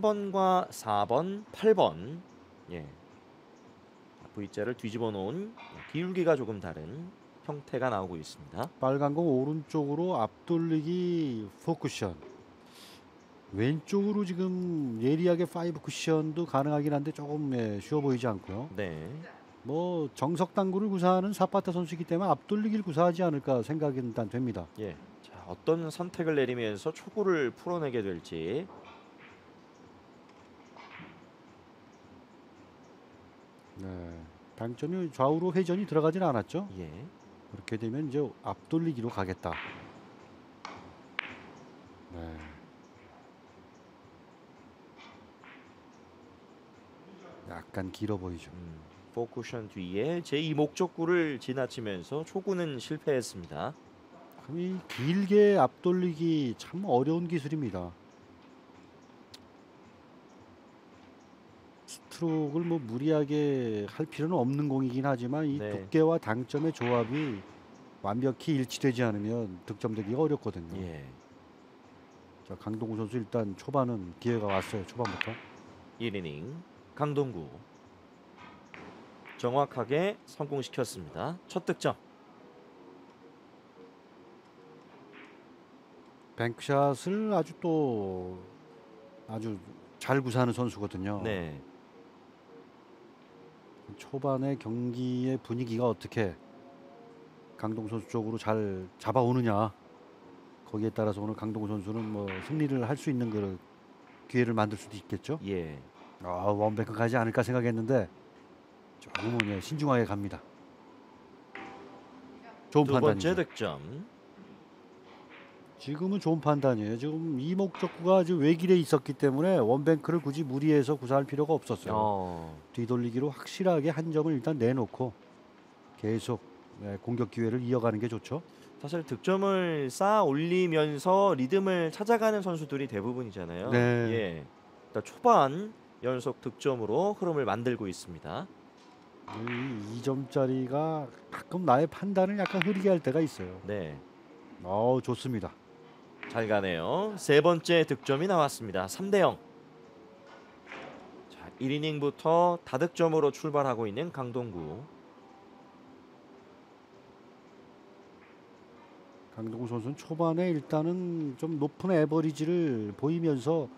3번과 4번, 8번. 예. V자를 뒤집어 놓은 기울기가 조금 다른 형태가 나오고 있습니다. 빨간 공 오른쪽으로 앞돌리기 4쿠션 왼쪽으로 지금 예리하게 5 쿠션도 가능하긴 한데 조금 예, 쉬워 보이지 않고요. 네. 뭐 정석 당구를 구사하는 사파타 선수이기 때문에 앞돌리기를 구사하지 않을까 생각이 일단 됩니다. 예. 자, 어떤 선택을 내리면서 초구를 풀어내게 될지. 네. 당점이 좌우로 회전이 들어가진 않았죠. 예. 그렇게 되면 이제 앞돌리기로 가겠다. 네. 약간 길어 보이죠. 음, 포쿠션 뒤에 제2 목적구를 지나치면서 초구는 실패했습니다. 이 길게 앞돌리기 참 어려운 기술입니다. 스트로크를 뭐 무리하게 할 필요는 없는 공이긴 하지만 이 네. 두께와 당점의 조합이 완벽히 일치되지 않으면 득점되기가 어렵거든요. 예. 자, 강동구 선수 일단 초반은 기회가 왔어요. 초반부터. 1이닝 강동구 정확하게 성공시켰습니다. 첫 득점. 뱅크샷을 아주 또 아주 잘 구사하는 선수거든요. 네. 초반의 경기의 분위기가 어떻게 강동 선수 쪽으로 잘 잡아오느냐 거기에 따라서 오늘 강동 선수는 뭐 승리를 할 수 있는 그 기회를 만들 수도 있겠죠. 예. 아 원뱅크 가지 않을까 생각했는데 조금은 예, 신중하게 갑니다. 좋은 두 번째 판단이죠. 득점. 지금은 좋은 판단이에요. 지금 이 목적구가 지금 외길에 있었기 때문에 원뱅크를 굳이 무리해서 구사할 필요가 없었어요. 어. 뒤돌리기로 확실하게 한 점을 일단 내놓고 계속 네, 공격 기회를 이어가는 게 좋죠. 사실 득점을 쌓아 올리면서 리듬을 찾아가는 선수들이 대부분이잖아요. 네. 예. 일단 초반 연속 득점으로 흐름을 만들고 있습니다. 이 2점짜리가 가끔 나의 판단을 약간 흐리게 할 때가 있어요. 네. 어 좋습니다. 잘 가네요. 세 번째 득점이 나왔습니다. 3대 0. 자, 1이닝부터 다득점으로 출발하고 있는 강동구. 강동구 선수는 초반에 일단은 좀 높은 에버리지를 보이면서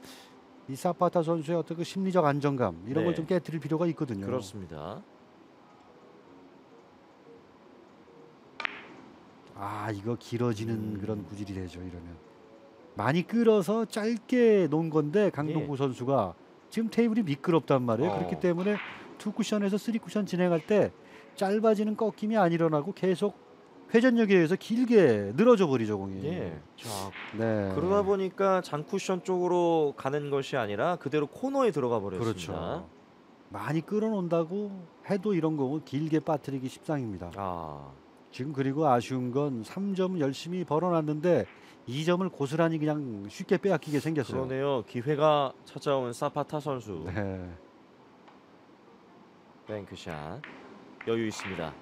이 사파타 선수의 어떤 그 심리적 안정감 이런 네. 걸좀 깨뜨릴 필요가 있거든요. 그렇습니다. 아 이거 길어지는 음. 그런 구질이 되죠 이러면 많이 끌어서 짧게 놓은 건데 강동구 선수가 지금 테이블이 미끄럽단 말이에요 예. 어. 그렇기 때문에 two 쿠션에서 three 쿠션 진행할 때 짧아지는 꺾임이 안 일어나고 계속 회전력에 의해서 길게 늘어져 버리죠 공이 예. 자, 네 그러다 보니까 장쿠션 쪽으로 가는 것이 아니라 그대로 코너에 들어가 버렸습니다. 그렇죠 많이 끌어놓는다고 해도 이런 공은 길게 빠뜨리기 십상입니다 아, 지금 그리고 아쉬운 건 3점 열심히 벌어놨는데 2점을 고스란히 그냥 쉽게 빼앗기게 생겼어요. 그러네요. 기회가 찾아온 사파타 선수. 네. 뱅크샷 여유 있습니다.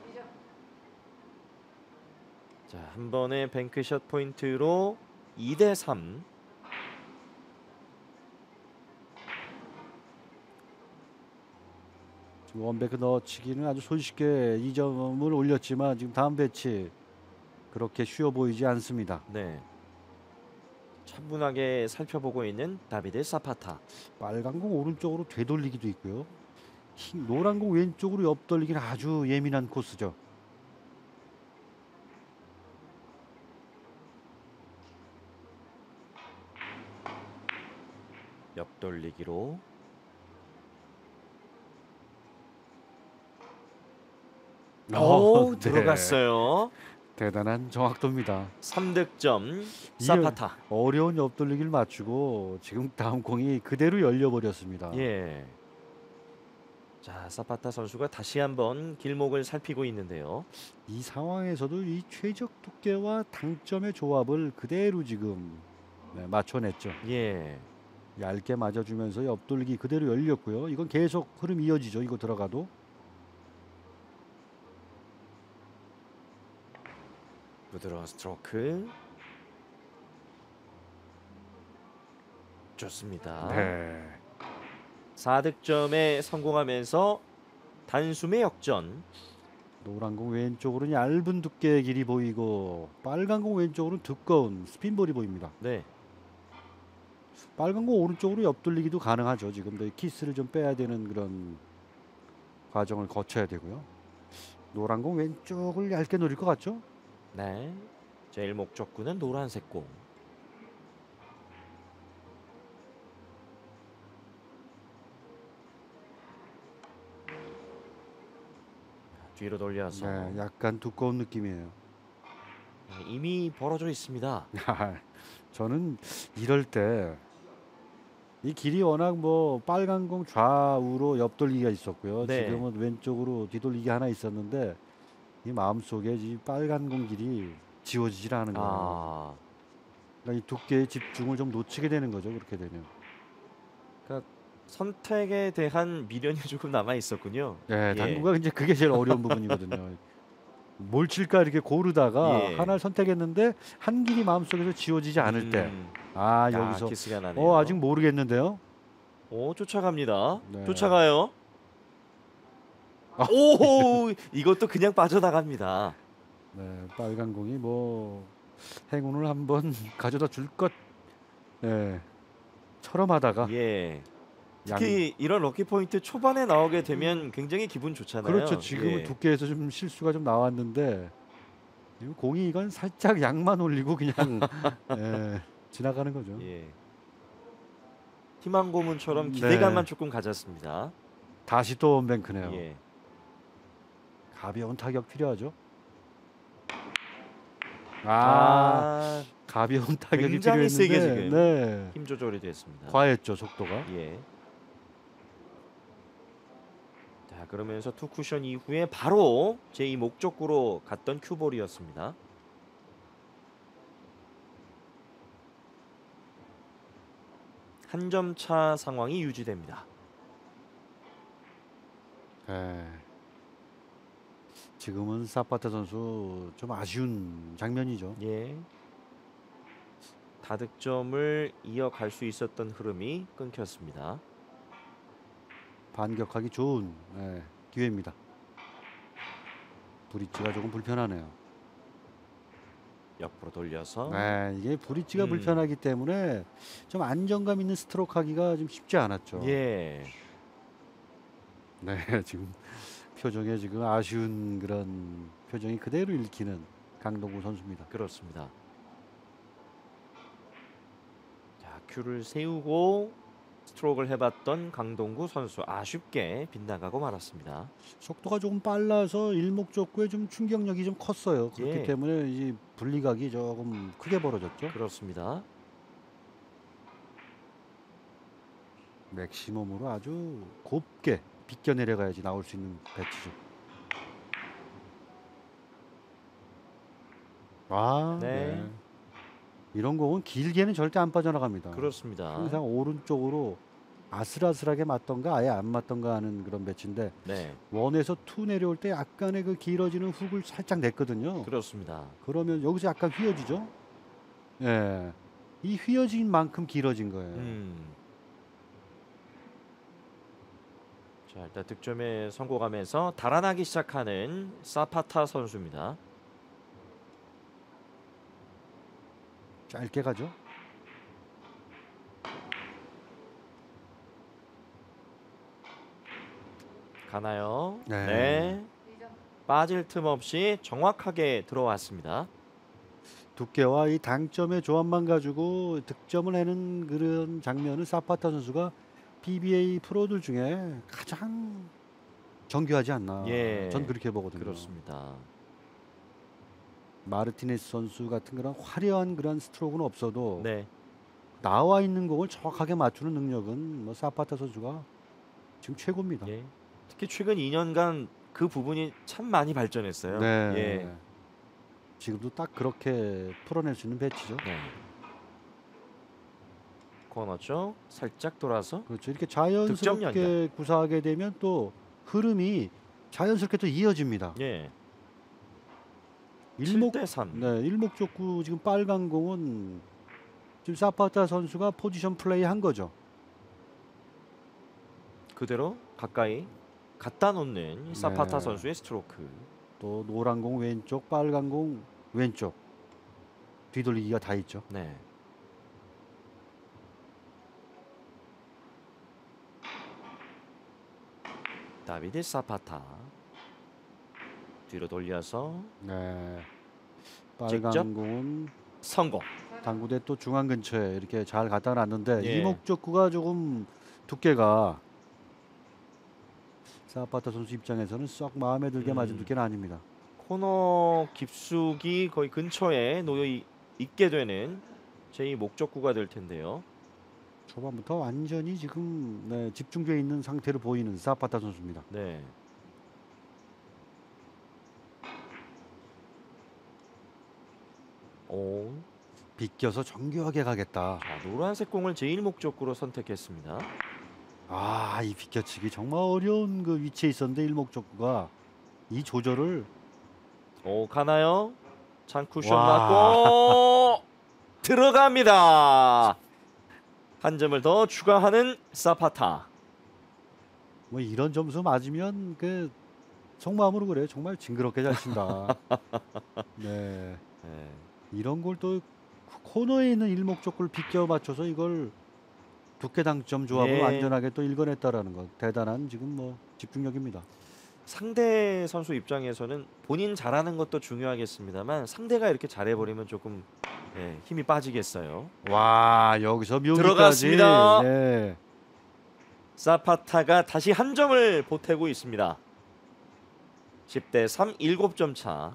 자, 한 번의 bank shot 포인트로 2대 3. 지금 one bank 넣어치기는 아주 손쉽게 2점을 올렸지만 지금 다음 배치 그렇게 쉬워 보이지 않습니다. 네. 차분하게 살펴보고 있는 다비드 사파타. 빨간 공 오른쪽으로 되돌리기도 있고요. 흰- 노란 공 왼쪽으로 옆돌리기는 아주 예민한 코스죠. 옆돌리기로 오, 네. 들어갔어요. 대단한 정확도입니다. 3득점 이어- 사파타. 어려운 옆돌리기를 맞추고 지금 다음 공이 그대로 열려버렸습니다. 예. 자, 사파타 선수가 다시 한번 길목을 살피고 있는데요. 이 상황에서도 이 최적 두께와 당점의 조합을 그대로 지금 네, 맞춰냈죠. 예. 얇게 맞아주면서 옆돌기 그대로 열렸고요. 이건 계속 흐름 이어지죠. 이거 들어가도 부드러운 스트로크. 좋습니다. 네. 4득점에 성공하면서 단숨에 역전. 노란 공 왼쪽으로는 얇은 두께의 길이 보이고 빨간 공 왼쪽으로는 두꺼운 스핀볼이 보입니다. 네. 빨간 공 오른쪽으로 옆돌리기도 가능하죠. 지금 도 키스를 좀 빼야 되는 그런 과정을 거쳐야 되고요. 노란 공 왼쪽을 얇게 노릴 것 같죠? 네. 제일 목적구는 노란색 공. 뒤로 돌려서 네, 약간 두꺼운 느낌이에요. 네, 이미 벌어져 있습니다. 저는 이럴 때 이 길이 워낙 뭐 빨간 공 좌우로 옆돌리기가 있었고요. 네. 지금은 왼쪽으로 뒤돌리기 하나 있었는데 이 마음속에 이 빨간 공 길이 지워지질 않은 거예요. 아, 그러니까 이 두께의 집중을 좀 놓치게 되는 거죠. 그렇게 되면. 선택에 대한 미련이 조금 남아 있었군요. 네, 예. 당구가 이제 그게 제일 어려운 부분이거든요. 뭘 칠까 이렇게 고르다가 예. 하나를 선택했는데 한 길이 마음속에서 지워지지 않을 때, 음, 아 아, 여기서 나네요. 어 아직 모르겠는데요. 오 쫓아갑니다. 네. 쫓아가요. 아. 오 이것도 그냥 빠져나갑니다. 네, 빨간 공이 뭐 행운을 한번 가져다 줄 것, 네, 처럼 하다가 예. 양- 특히 이런 럭키 포인트 초반에 나오게 되면 굉장히 기분 좋잖아요. 그렇죠. 지금은 예. 두께에서 좀 실수가 좀 나왔는데 이 공이 이건 살짝 양만 올리고 그냥 예, 지나가는 거죠. 예. 희망 고문처럼 네. 기대감만 조금 가졌습니다. 다시 또 one bank네요. 예. 가벼운 타격 필요하죠. 아, 아, 가벼운 타격이 굉장히 필요했는데 세게 지금. 네, 힘 조절이 됐습니다. 과했죠 속도가. 예. 자 그러면서 two 쿠션 이후에 바로 제2 목적구로 갔던 cue ball이었습니다. 한 점 차 상황이 유지됩니다. 예. 지금은 사파타 선수 좀 아쉬운 장면이죠. 예. 다득점을 이어갈 수 있었던 흐름이 끊겼습니다. 반격하기 좋은 예, 기회입니다. 브릿지가 조금 불편하네요. 옆으로 돌려서 네, 이게 브릿지가 음. 불편하기 때문에 좀 안정감 있는 스트로크 하기가 좀 쉽지 않았죠. 예. 네, 지금 표정에 지금 아쉬운 그런 표정이 그대로 읽히는 강동구 선수입니다. 그렇습니다. 자, 큐를 세우고 스트로크를 해봤던 강동구 선수 아쉽게 빗나가고 말았습니다. 속도가 조금 빨라서 일목적구에 좀 충격력이 좀 컸어요. 그렇기 예. 때문에 이 분리각이 조금 크게 벌어졌죠. 그렇습니다. maximum으로 아주 곱게 비껴 내려가야지 나올 수 있는 배치죠. 아, 네. 네. 이런 공은 길게는 절대 안 빠져나갑니다. 그렇습니다. 항상 오른쪽으로 아슬아슬하게 맞던가 아예 안 맞던가 하는 그런 배치인데 네, one에서 two 내려올 때 약간의 그 길어지는 훅을 살짝 냈거든요. 그렇습니다. 그러면 여기서 약간 휘어지죠. 예, 이 휘어진 만큼 길어진 거예요. 음. 자, 일단 득점에 성공하면서 달아나기 시작하는 사파타 선수입니다. 짧게 가죠. 가나요? 네. 네. 빠질 틈 없이 정확하게 들어왔습니다. 두께와 이 당점의 조합만 가지고 득점을 해는 그런 장면을 사파타 선수가 PBA 프로들 중에 가장 정교하지 않나. 예. 전 그렇게 보거든요. 그렇습니다. 마르티네스 선수 같은 그런 화려한 그런 스트로크는 없어도 네. 나와 있는 공을 정확하게 맞추는 능력은 뭐 사파타 선수가 지금 최고입니다. 예. 특히 최근 2년간 그 부분이 참 많이 발전했어요. 네. 예. 지금도 딱 그렇게 풀어낼 수 있는 배치죠. 네. 코너 쪽 살짝 돌아서 그렇죠. 이렇게 자연스럽게 구사하게 되면 또 흐름이 자연스럽게 또 이어집니다. 예. 일목 7대 3. 네, 일목적구 지금 빨간 공은 지금 사파타 선수가 포지션 플레이 한 거죠. 그대로 가까이 갖다 놓는 사파타 네. 선수의 스트로크. 또 노란 공 왼쪽, 빨간 공 왼쪽 뒤돌리기가 다 있죠. 네. 다비드 사파타 뒤로 돌려서 네. 직접? 빨간 공은 성공. 당구대 또 중앙 근처에 이렇게 잘 갖다 놨는데 예. 이목적구가 조금 두께가 사파타 선수 입장에서는 썩 마음에 들게 맞은 음. 두께는 아닙니다. 코너 깊숙이 거의 근처에 놓여 이- 있게 되는 제2 목적구가 될 텐데요. 초반부터 완전히 지금 네, 집중되어 있는 상태로 보이는 사파타 선수입니다. 네. 오, 비껴서 정교하게 가겠다. 자, 노란색 공을 제1 목적구로 선택했습니다. 아, 이 비껴치기 정말 어려운 그 위치에 있었는데 일목적구가 이 조절을 오, 가나요? 찬 쿠션 와. 맞고 들어갑니다. 한 점을 더 추가하는 사파타. 뭐 이런 점수 맞으면 그 속마음으로 그래요. 정말 징그럽게 잘 친다. 네. 네. 이런 걸 또 코너에 있는 일목적구를 비껴 맞춰서 이걸 두께 당점 조합을 예. 완전하게 또 읽어냈다라는 것 대단한 지금 뭐 집중력입니다. 상대 선수 입장에서는 본인 잘하는 것도 중요하겠습니다만 상대가 이렇게 잘해버리면 조금 예, 힘이 빠지겠어요. 와 여기서 묘기까지 들어갔습니다. 네. 사파타가 다시 한 점을 보태고 있습니다. 10대 3 7점 차.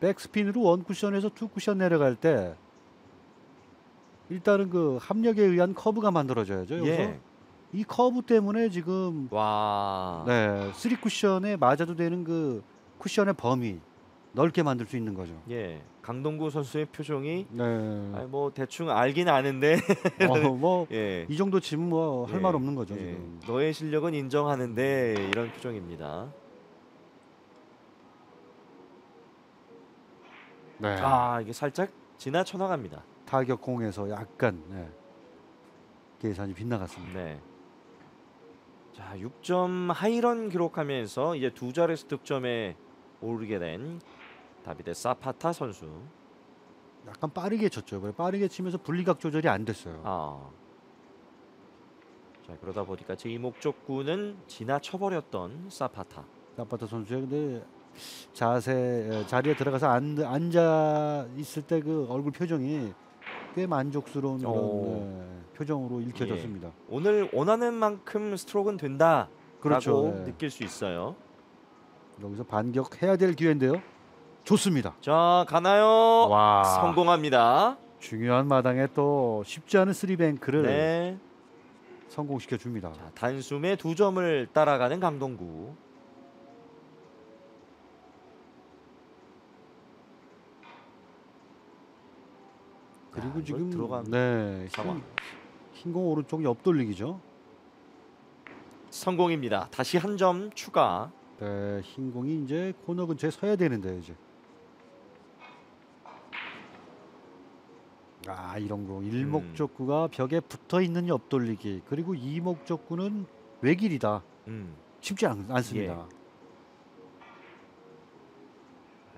백스핀으로 one 쿠션에서 two 쿠션 내려갈 때 일단은 그 합력에 의한 커브가 만들어져야죠. 여기서 예. 이 커브 때문에 지금 와. 네, three 쿠션에 맞아도 되는 그 쿠션의 범위 넓게 만들 수 있는 거죠. 예. 강동구 선수의 표정이 네. 아니, 뭐 대충 알긴 아는데 어, 뭐이 예. 정도 치면 뭐할 예, 말 없는 거죠 예. 지금. 너의 실력은 인정하는데 이런 표정입니다. 네. 아, 이게 살짝 지나쳐 나갑니다. 타격 공에서 약간 네. 계산이 빗나갔습니다. 네. 자, 6점 하이런 기록하면서 이제 두 자릿수 득점에 오르게 된 다비드 사파타 선수. 약간 빠르게 쳤죠. 이번에 빠르게 치면서 분리각 조절이 안 됐어요. 아. 자, 그러다 보니까 제 이목적구는 지나쳐 버렸던 사파타. 아파트 선수의 근데 자세 에, 자리에 들어가서 앉, 앉아 있을 때 그 얼굴 표정이 꽤 만족스러운 그런 오. 네, 표정으로 읽혀졌습니다. 오늘 원하는 만큼 스트로크는 된다라고 그렇죠. 네. 느낄 수 있어요. 여기서 반격해야 될 기회인데요. 좋습니다. 자, 가나요? 와 성공합니다. 중요한 마당에 또 쉽지 않은 쓰리뱅크를 네. 성공시켜 줍니다. 자, 단숨에 두 점을 따라가는 강동구. 그리고 이걸 지금 들어간 네, 상황. 흰, 흰공 오른쪽 옆 돌리기죠. 성공입니다. 다시 한 점 추가. 네, 흰 공이 이제 코너 근처에 서야 되는데 이제. 아 이런 거 일목적구가 벽에 붙어 있는 옆 돌리기 그리고 이목적구는 외길이다 음. 쉽지 않, 않습니다.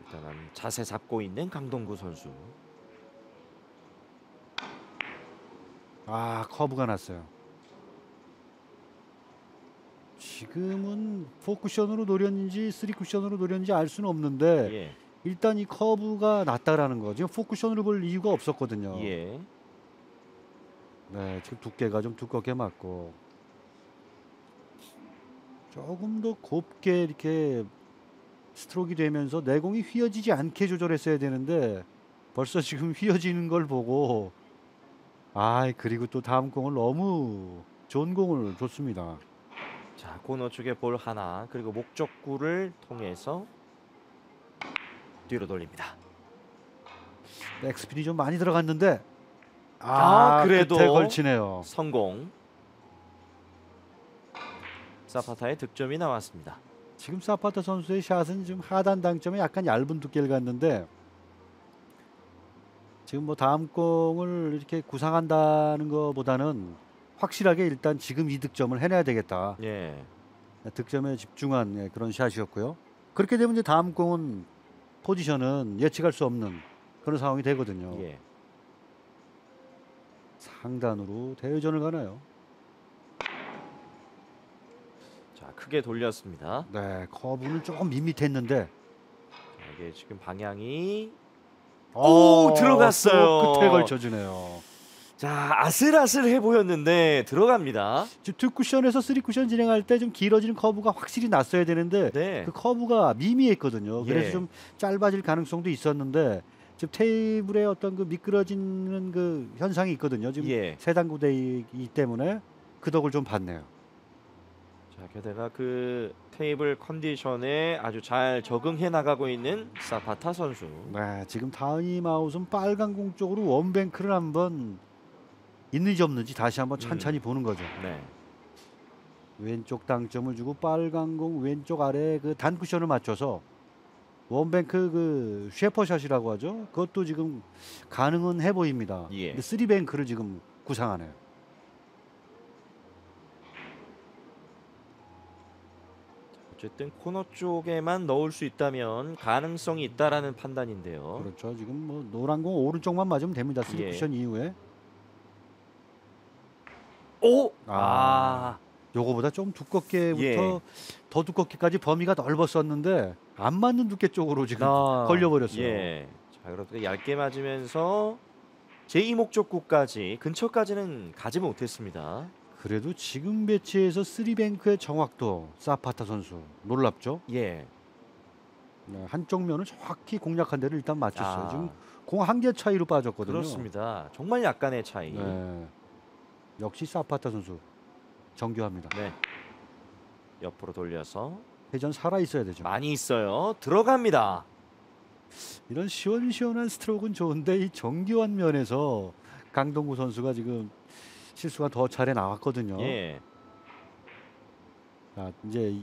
일단은 자세 잡고 있는 강동구 선수. 아 커브가 났어요. 지금은 4쿠션으로 노렸는지 3쿠션으로 노렸는지 알 수는 없는데 예. 일단 이 커브가 났다라는 거 지금 4쿠션으로 볼 이유가 없었거든요. 예. 네, 지금 두께가 좀 두껍게 맞고 조금 더 곱게 이렇게 스트로크 되면서 내공이 휘어지지 않게 조절했어야 되는데 벌써 지금 휘어지는 걸 보고 아 그리고 또 다음 공을 너무 좋은 공을 줬습니다. 자, 코너 쪽에 볼 하나 그리고 목적구를 통해서 뒤로 돌립니다. 백스핀이 좀 많이 들어갔는데 아, 아, 그래도 걸치네요. 성공. 사파타의 득점이 나왔습니다. 지금 사파타 선수의 샷은 지금 하단 당점에 약간 얇은 두께를 갔는데 지금 뭐 다음 공을 이렇게 구상한다는 것보다는 확실하게 일단 지금 이 득점을 해내야 되겠다. 예. 득점에 집중한 예, 그런 샷이었고요. 그렇게 되면 이제 다음 공은 포지션은 예측할 수 없는 그런 상황이 되거든요. 예. 상단으로 대회전을 가나요? 자, 크게 돌렸습니다. 네, 커브는 조금 밋밋했는데 자, 이게 지금 방향이 어, 오, 들어갔어요. 또 끝에 걸쳐주네요. 자, 아슬아슬해 보였는데 들어갑니다. 지금 two 쿠션에서 three 쿠션 진행할 때 좀 길어지는 커브가 확실히 났어야 되는데 네. 그 커브가 미미했거든요. 그래서 예. 좀 짧아질 가능성도 있었는데 지금 테이블에 어떤 그 미끄러지는 그 현상이 있거든요. 지금 예. 세단구대이기 때문에 그 덕을 좀 봤네요. 자, 게다가 그 테이블 컨디션에 아주 잘 적응해 나가고 있는 사파타 선수. 네, 지금 타임아웃은 빨간 공 쪽으로 원뱅크를 한번 있는지 없는지 다시 한번 찬찬히 보는 거죠. 네. 왼쪽 당점을 주고 빨간 공 왼쪽 아래 그 단쿠션을 맞춰서 one bank 그 쉐퍼샷이라고 하죠. 그것도 지금 가능은 해 보입니다. 예. 근데 three bank를 지금 구상하네요. 어쨌든 코너 쪽에만 넣을 수 있다면 가능성이 있다라는 판단인데요. 그렇죠. 지금 뭐 노란 공 오른쪽만 맞으면 됩니다. three 예. 쿠션 이후에 오! 아. 아. 요거보다 좀 두껍게부터 예. 더 두껍게까지 범위가 넓었었는데 안 맞는 두께 쪽으로 지금 아, 걸려버렸어요. 예. 자, 그렇게 얇게 맞으면서 제2 목적구까지 근처까지는 가지 못했습니다. 그래도 지금 배치에서 쓰리뱅크의 정확도 사파타 선수 놀랍죠. 예. 네, 한쪽 면을 정확히 공략한 데를 일단 맞췄어요. 아, 지금 공 한 개 차이로 빠졌거든요. 그렇습니다. 정말 약간의 차이. 네. 역시 사파타 선수 정교합니다. 네. 옆으로 돌려서 회전 살아 있어야 되죠. 많이 있어요. 들어갑니다. 이런 시원시원한 스트로크는 좋은데 이 정교한 면에서 강동구 선수가 지금 실수가 더 차례 나왔거든요. 예. 자, 이제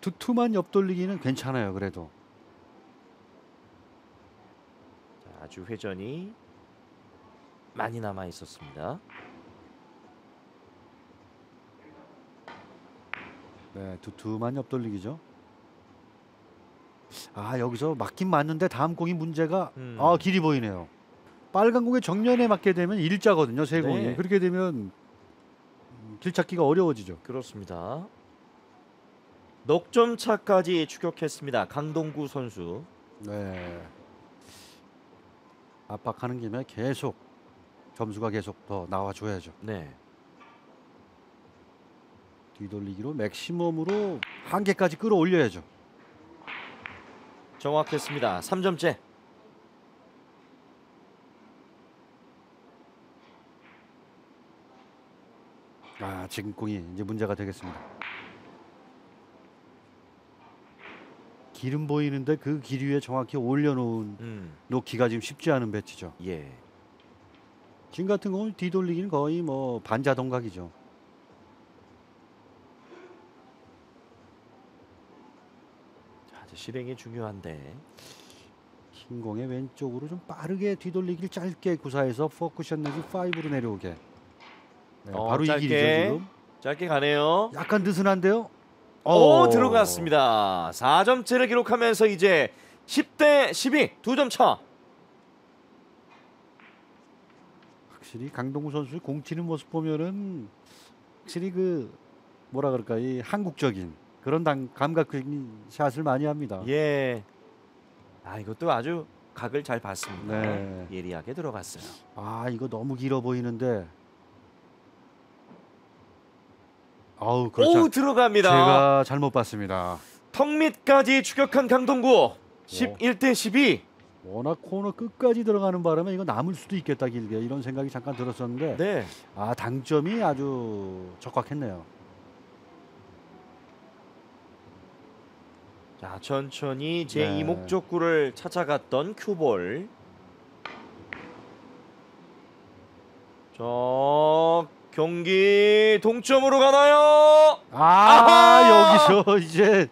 두툼한 옆돌리기는 괜찮아요. 그래도 자, 아주 회전이 많이 남아 있었습니다. 네, 두툼한 옆돌리기죠. 아 여기서 맞긴 맞는데 다음 공이 문제가 음. 아 길이 보이네요. 빨간 공에 정면에 맞게 되면 일자거든요. 세 공이 네. 그렇게 되면 음, 길 찾기가 어려워지죠. 그렇습니다. 넉 점 차까지 추격했습니다. 강동구 선수. 네. 압박하는 김에 계속 점수가 계속 더 나와줘야죠. 네. 뒤돌리기로 맥시멈으로 한 개까지 끌어올려야죠. 정확했습니다. 3점째. 아 지금 공이 이제 문제가 되겠습니다. 길은 보이는데 그 길 위에 정확히 올려놓은 음. 놓기가 지금 쉽지 않은 배치죠. 예. 지금 같은 경우는 뒤돌리기는 거의 뭐 반자동각이죠. 자, 이제 실행이 중요한데. 흰 공의 왼쪽으로 좀 빠르게 뒤돌리기를 짧게 구사해서 포쿠션 내지 5로 내려오게. 네, 어, 바로 짧게. 이 길이죠 지금. 짧게 가네요. 약간 느슨한데요. 오, 어. 들어갔습니다. 4점째를 기록하면서 이제 10대 12 두 점 차. 확실히 강동구 선수 공 치는 모습 보면은 확실히 그 뭐라 그럴까 이 한국적인 그런 당, 감각적인 샷을 많이 합니다. 예. 아, 이것도 아주 각을 잘 봤습니다. 네. 예리하게 들어갔어요. 아 이거 너무 길어 보이는데. 아우 그렇죠. 오, 들어갑니다. 제가 잘못 봤습니다. 턱 밑까지 추격한 강동구. 11대 12. 워낙 코너 끝까지 들어가는 바람에 이거 남을 수도 있겠다 길게 이런 생각이 잠깐 들었었는데 네. 아 당점이 아주 적확했네요. 자, 천천히 제2 네. 목적구를 찾아갔던 큐볼. 저 경기 동점으로 가나요? 아 아하! 여기서 이제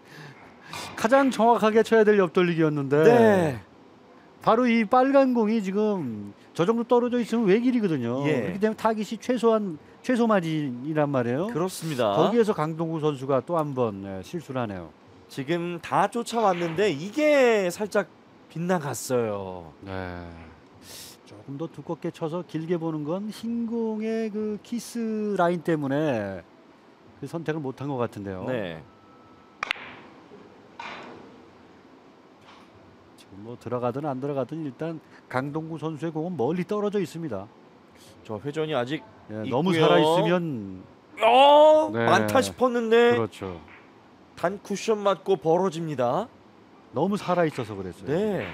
가장 정확하게 쳐야 될 옆돌리기였는데 네. 바로 이 빨간 공이 지금 저 정도 떨어져 있으면 외길이거든요. 예. 그렇기 때문에 타깃이 최소한 최소 마진이란 말이에요. 그렇습니다. 거기에서 강동구 선수가 또 한번 예, 실수를 하네요. 지금 다 쫓아왔는데 이게 살짝 빗나갔어요. 네. 조금 더 두껍게 쳐서 길게 보는 건 흰공의 그 키스 라인 때문에 그 선택을 못한 것 같은데요. 네. 지금 뭐 들어가든 안 들어가든 일단 강동구 선수의 공은 멀리 떨어져 있습니다. 저 회전이 아직 예, 너무 있고요. 살아 있으면 어 네. 많다 싶었는데 그렇죠. 단 쿠션 맞고 벌어집니다. 너무 살아 있어서 그랬어요. 네.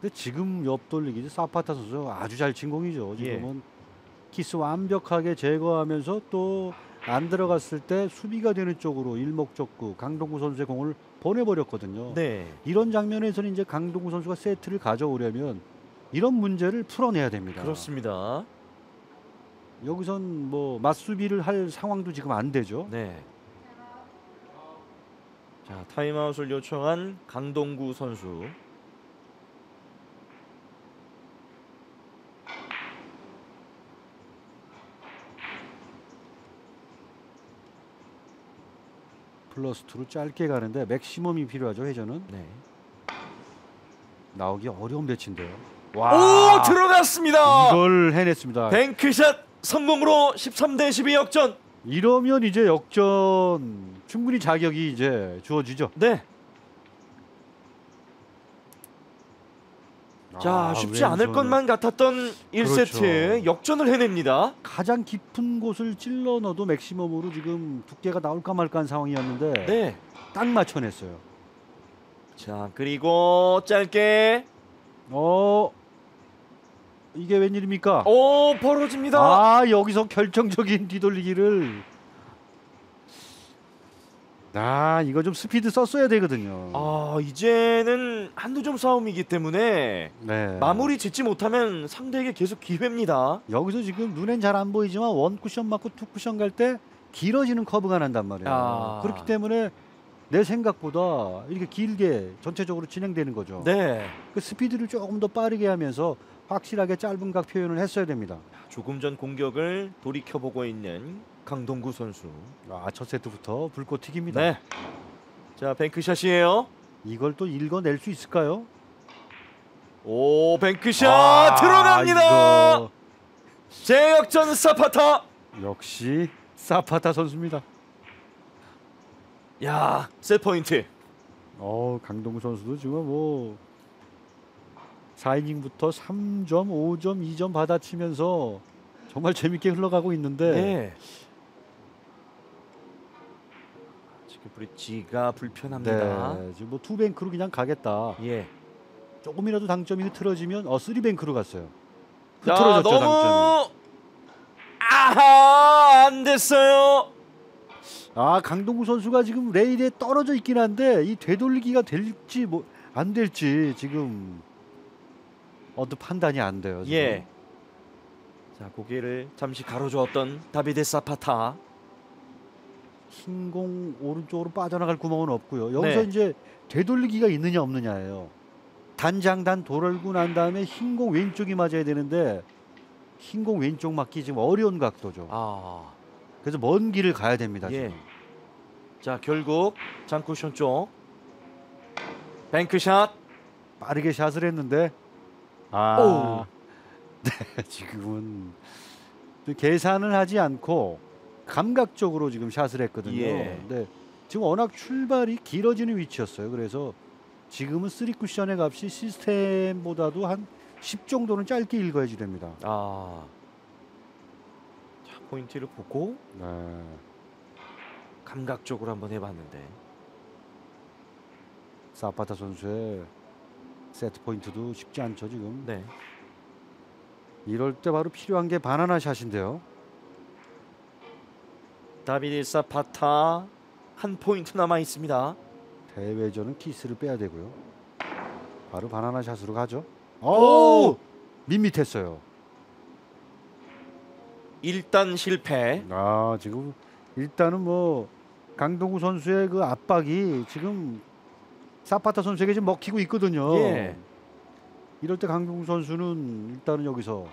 근데 지금 옆 돌리기 사파타 선수 아주 잘 친 공이죠. 예. 지금은 키스 완벽하게 제거하면서 또 안 들어갔을 때 수비가 되는 쪽으로 일목적구 강동구 선수의 공을 보내버렸거든요. 네. 이런 장면에서는 이제 강동구 선수가 세트를 가져오려면 이런 문제를 풀어내야 됩니다. 그렇습니다. 여기선 뭐 맞수비를 할 상황도 지금 안 되죠. 네. 자 타임아웃을 요청한 강동구 선수. 플러스 2로 짧게 가는데 맥시멈이 필요하죠. 회전은 네. 나오기 어려운 배치인데요. 오 들어갔습니다. 이걸 해냈습니다. bank shot 성공으로 13대 12 역전. 이러면 이제 역전 충분히 자격이 이제 주어지죠. 네. 자 아, 쉽지 않을 것만 같았던 1세트 그렇죠. 역전을 해냅니다. 가장 깊은 곳을 찔러 넣어도 맥시멈으로 지금 두께가 나올까 말까한 상황이었는데 네. 딱 맞춰냈어요. 자 그리고 짧게 어 이게 웬일입니까? 오 벌어집니다. 아 여기서 결정적인 뒤돌리기를 아 이거 좀 스피드 썼어야 되거든요. 아 이제는 한두 점 싸움이기 때문에 네. 마무리 짓지 못하면 상대에게 계속 기회입니다. 여기서 지금 눈엔 잘 안 보이지만 one 쿠션 맞고 two 쿠션 갈 때 길어지는 커브가 난단 말이에요. 아. 그렇기 때문에 내 생각보다 이렇게 길게 전체적으로 진행되는 거죠. 네. 그 스피드를 조금 더 빠르게 하면서 확실하게 짧은 각 표현을 했어야 됩니다. 조금 전 공격을 돌이켜 보고 있는 강동구 선수. 아, 첫 세트부터 불꽃 튀깁니다. 네. 자 뱅크샷이에요. 이걸 또 읽어낼 수 있을까요? 오 뱅크샷 아, 들어갑니다. 이거 제역전 사파타. 역시 사파타 선수입니다. 야, 세 포인트. 어, 강동구 선수도 지금 뭐 4이닝부터 3점, 5점, 2점 받아치면서 정말 재밌게 흘러가고 있는데 네. 브릿지가 불편합니다. 네, 지금 뭐 투뱅크로 그냥 가겠다. 예. 조금이라도 당점이 흐트러지면 어 쓰리뱅크로 갔어요. 자, 흐트러졌죠 당점이. 너무 아하 안 됐어요. 아 강동구 선수가 지금 레일에 떨어져 있긴 한데 이 되돌리기가 될지 뭐 안 될지 지금 어떤 판단이 안 돼요. 지금. 예. 자 고개를 잠시 가로주었던 다비드 사파타. 흰 공 오른쪽으로 빠져나갈 구멍은 없고요. 여기서 네. 이제 되돌리기가 있느냐 없느냐예요. 단장단 돌고 난 다음에 흰 공 왼쪽이 맞아야 되는데 흰 공 왼쪽 맞기 지금 어려운 각도죠. 아. 그래서 먼 길을 가야 됩니다. 예. 지금. 자 결국 장쿠션 쪽 bank shot. 빠르게 샷을 했는데 아 오. 네, 지금은 좀 계산을 하지 않고 감각적으로 지금 샷을 했거든요. 예. 근데 지금 워낙 출발이 길어지는 위치였어요. 그래서 지금은 three 쿠션의 값이 시스템보다도 한 10 정도는 짧게 읽어야지 됩니다. 아. 자 포인트를 보고 네. 감각적으로 한번 해봤는데. 사파타 선수의 세트 포인트도 쉽지 않죠 지금. 네. 이럴 때 바로 필요한 게 바나나 샷인데요. 다비드 사파타 한 포인트 남아 있습니다. 대회전은 키스를 빼야 되고요. 바로 바나나 샷으로 가죠. 오! 오! 밋밋했어요. 일단 실패. 아 지금 일단은 뭐 강동구 선수의 그 압박이 지금 사파타 선수에게 지금 먹히고 있거든요. 예. 이럴 때 강동구 선수는 일단은 여기서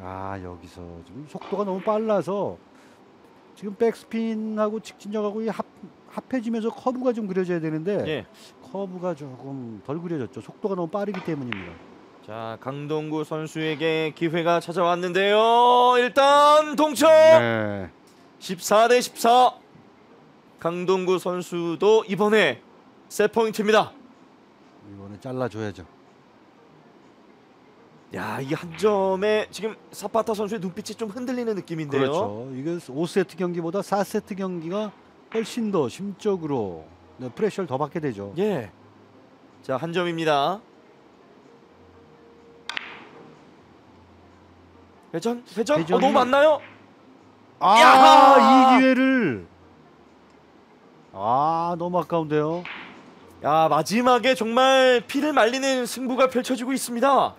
아 여기서 지금 속도가 너무 빨라서 지금 백스핀하고 직진력하고 이 합, 합해지면서 커브가 좀 그려져야 되는데 예. 커브가 조금 덜 그려졌죠. 속도가 너무 빠르기 때문입니다. 자, 강동구 선수에게 기회가 찾아왔는데요. 일단 동점. 네. 14대 14. 강동구 선수도 이번에 세 포인트입니다. 이거는 잘라줘야죠. 야, 이 한 점에 지금 사파타 선수의 눈빛이 좀 흔들리는 느낌인데요. 그렇죠. 이게 5세트 경기보다 4세트 경기가 훨씬 더 심적으로 네, 프레셔를 더 받게 되죠. 예. 자, 한 점입니다. 회전? 회전? 어, 회전이- 너무 많나요? 아, 야하! 이 기회를 아, 너무 아까운데요. 야, 마지막에 정말 피를 말리는 승부가 펼쳐지고 있습니다.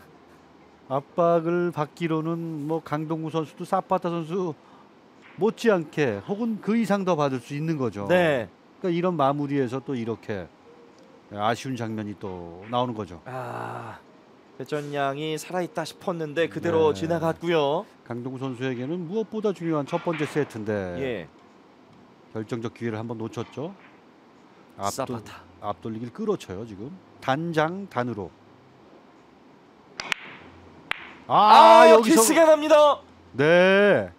압박을 받기로는 뭐 강동구 선수도 사파타 선수 못지않게 혹은 그 이상 더 받을 수 있는 거죠. 네. 그러니까 이런 마무리에서 또 이렇게 아쉬운 장면이 또 나오는 거죠. 아, 회전량이 살아있다 싶었는데 그대로 네. 지나갔고요. 강동구 선수에게는 무엇보다 중요한 첫 번째 세트인데 예. 결정적 기회를 한번 놓쳤죠. 사파타. 앞돌리기를 끌어쳐요 지금 단장 단으로. 아, 아, 여기서 키스가 납니다. 네.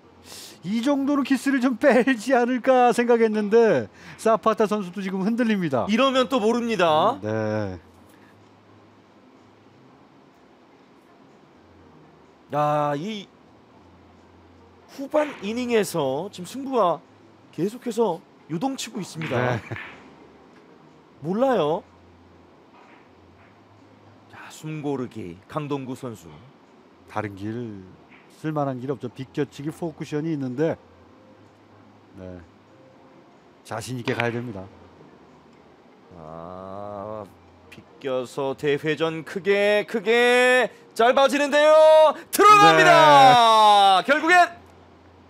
이 정도로 키스를 좀 빼지 않을까 생각했는데 사파타 선수도 지금 흔들립니다. 이러면 또 모릅니다. 네. 야, 이 후반 이닝에서 지금 승부가 계속해서 요동치고 있습니다. 네. 몰라요. 자, 숨 고르기 강동구 선수. 다른 길 쓸만한 길 없죠. 비껴치기 포쿠션이 있는데 네. 자신 있게 가야 됩니다. 아, 비껴서 대회전 크게 크게 짧아지는데요. 들어갑니다. 결국엔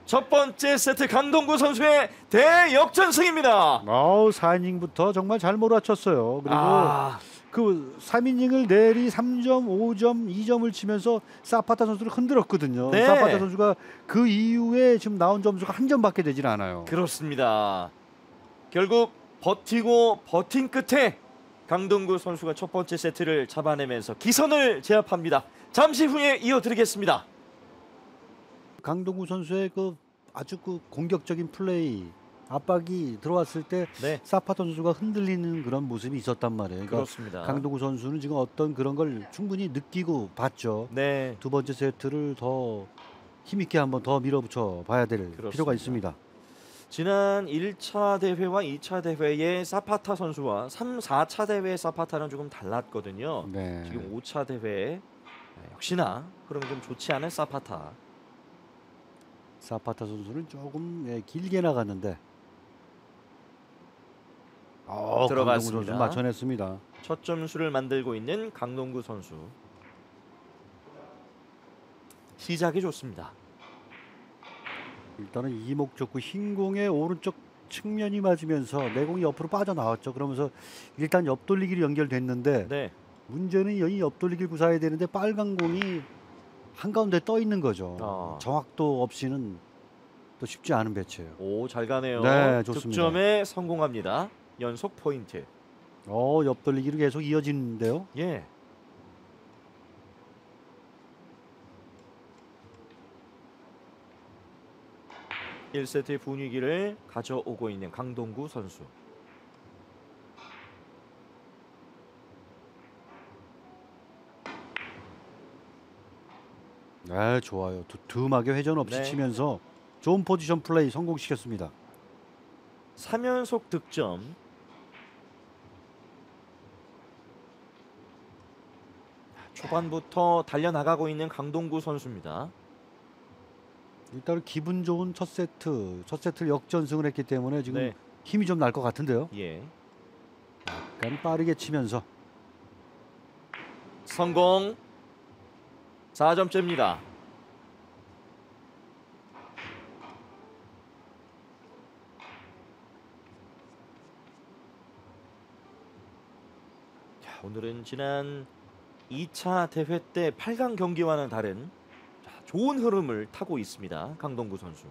첫 번째 세트 강동구 선수의 대역전승입니다. 아우 4이닝부터 정말 잘 몰아쳤어요. 그리고 아, 그 3이닝을 내리 3점, 5점, 2점을 치면서 사파타 선수를 흔들었거든요. 네. 사파타 선수가 그 이후에 지금 나온 점수가 한 점밖에 되질 않아요. 그렇습니다. 결국 버티고 버틴 끝에 강동구 선수가 첫 번째 세트를 잡아내면서 기선을 제압합니다. 잠시 후에 이어드리겠습니다. 강동구 선수의 그 아주 그 공격적인 플레이 압박이 들어왔을 때 네, 사파타 선수가 흔들리는 그런 모습이 있었단 말이에요. 그러니까 그렇습니다. 강동구 선수는 지금 어떤 그런 걸 충분히 느끼고 봤죠. 네, 두 번째 세트를 더 힘있게 한번 더 밀어붙여 봐야 될 그렇습니다. 필요가 있습니다. 지난 1차 대회와 2차 대회의 사파타 선수와 3, 4차 대회의 사파타는 조금 달랐거든요. 네. 지금 5차 대회 역시나 흐름이 좀 좋지 않은 사파타. 사파타 선수는 조금 예, 길게 나갔는데 어, 강동구 들어갔습니다. 선수 맞춰냈습니다. 첫 점수를 만들고 있는 강동구 선수. 시작이 좋습니다. 일단은 이목적구 흰 공의 오른쪽 측면이 맞으면서 내공이 옆으로 빠져나왔죠. 그러면서 일단 옆돌리기로 연결됐는데 네, 문제는 이 옆돌리기를 구사해야 되는데 빨간 공이 한가운데 떠 있는 거죠. 아. 정확도 없이는 또 쉽지 않은 배치예요. 오 잘 가네요. 네, 좋습니다. 득점에 성공합니다. 연속 포인트. 어, 옆돌리기로 계속 이어지는데요. 예. 일세트의 분위기를 가져오고 있는 강동구 선수. 네, 좋아요. 두툼하게 회전 없이 네. 치면서 좋은 포지션 플레이 성공시켰습니다. 3연속 득점. 초반부터 달려나가고 있는 강동구 선수입니다. 일단 기분 좋은 첫 세트, 첫 세트를 역전승을 했기 때문에 지금 네. 힘이 좀 날 것 같은데요. 예. 약간 빠르게 치면서 성공. 4점째입니다. 오늘은 지난 2차 대회 때 8강 경기와는 다른 자, 좋은 흐름을 타고 있습니다. 강동구 선수.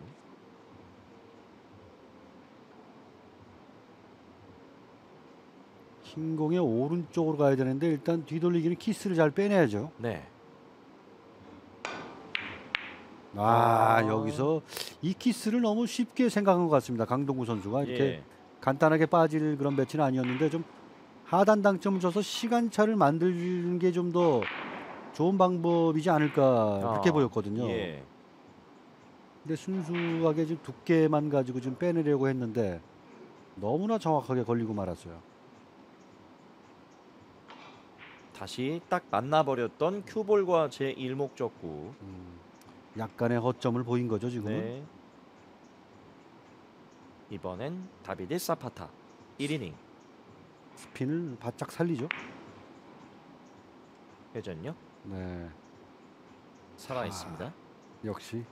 흰 공의 오른쪽으로 가야 되는데 일단 뒤돌리기는 키스를 잘 빼내야죠. 네. 아, 아. 여기서 이 키스를 너무 쉽게 생각한 것 같습니다. 강동구 선수가 이렇게 예. 간단하게 빠질 그런 배치는 아니었는데 좀 하단 당점을 줘서 시간차를 만들는 게 좀 더 좋은 방법이지 않을까 그렇게 아, 보였거든요. 예. 근데 순수하게 좀 두께만 가지고 좀 빼내려고 했는데 너무나 정확하게 걸리고 말았어요. 다시 딱 만나버렸던 큐볼과 제 일목적구. 음, 약간의 허점을 보인 거죠 지금은. 네. 이번엔 다비드 사파타 1이닝 스핀을 바짝 살리죠. 회전요 네, 살아 있습니다. 역시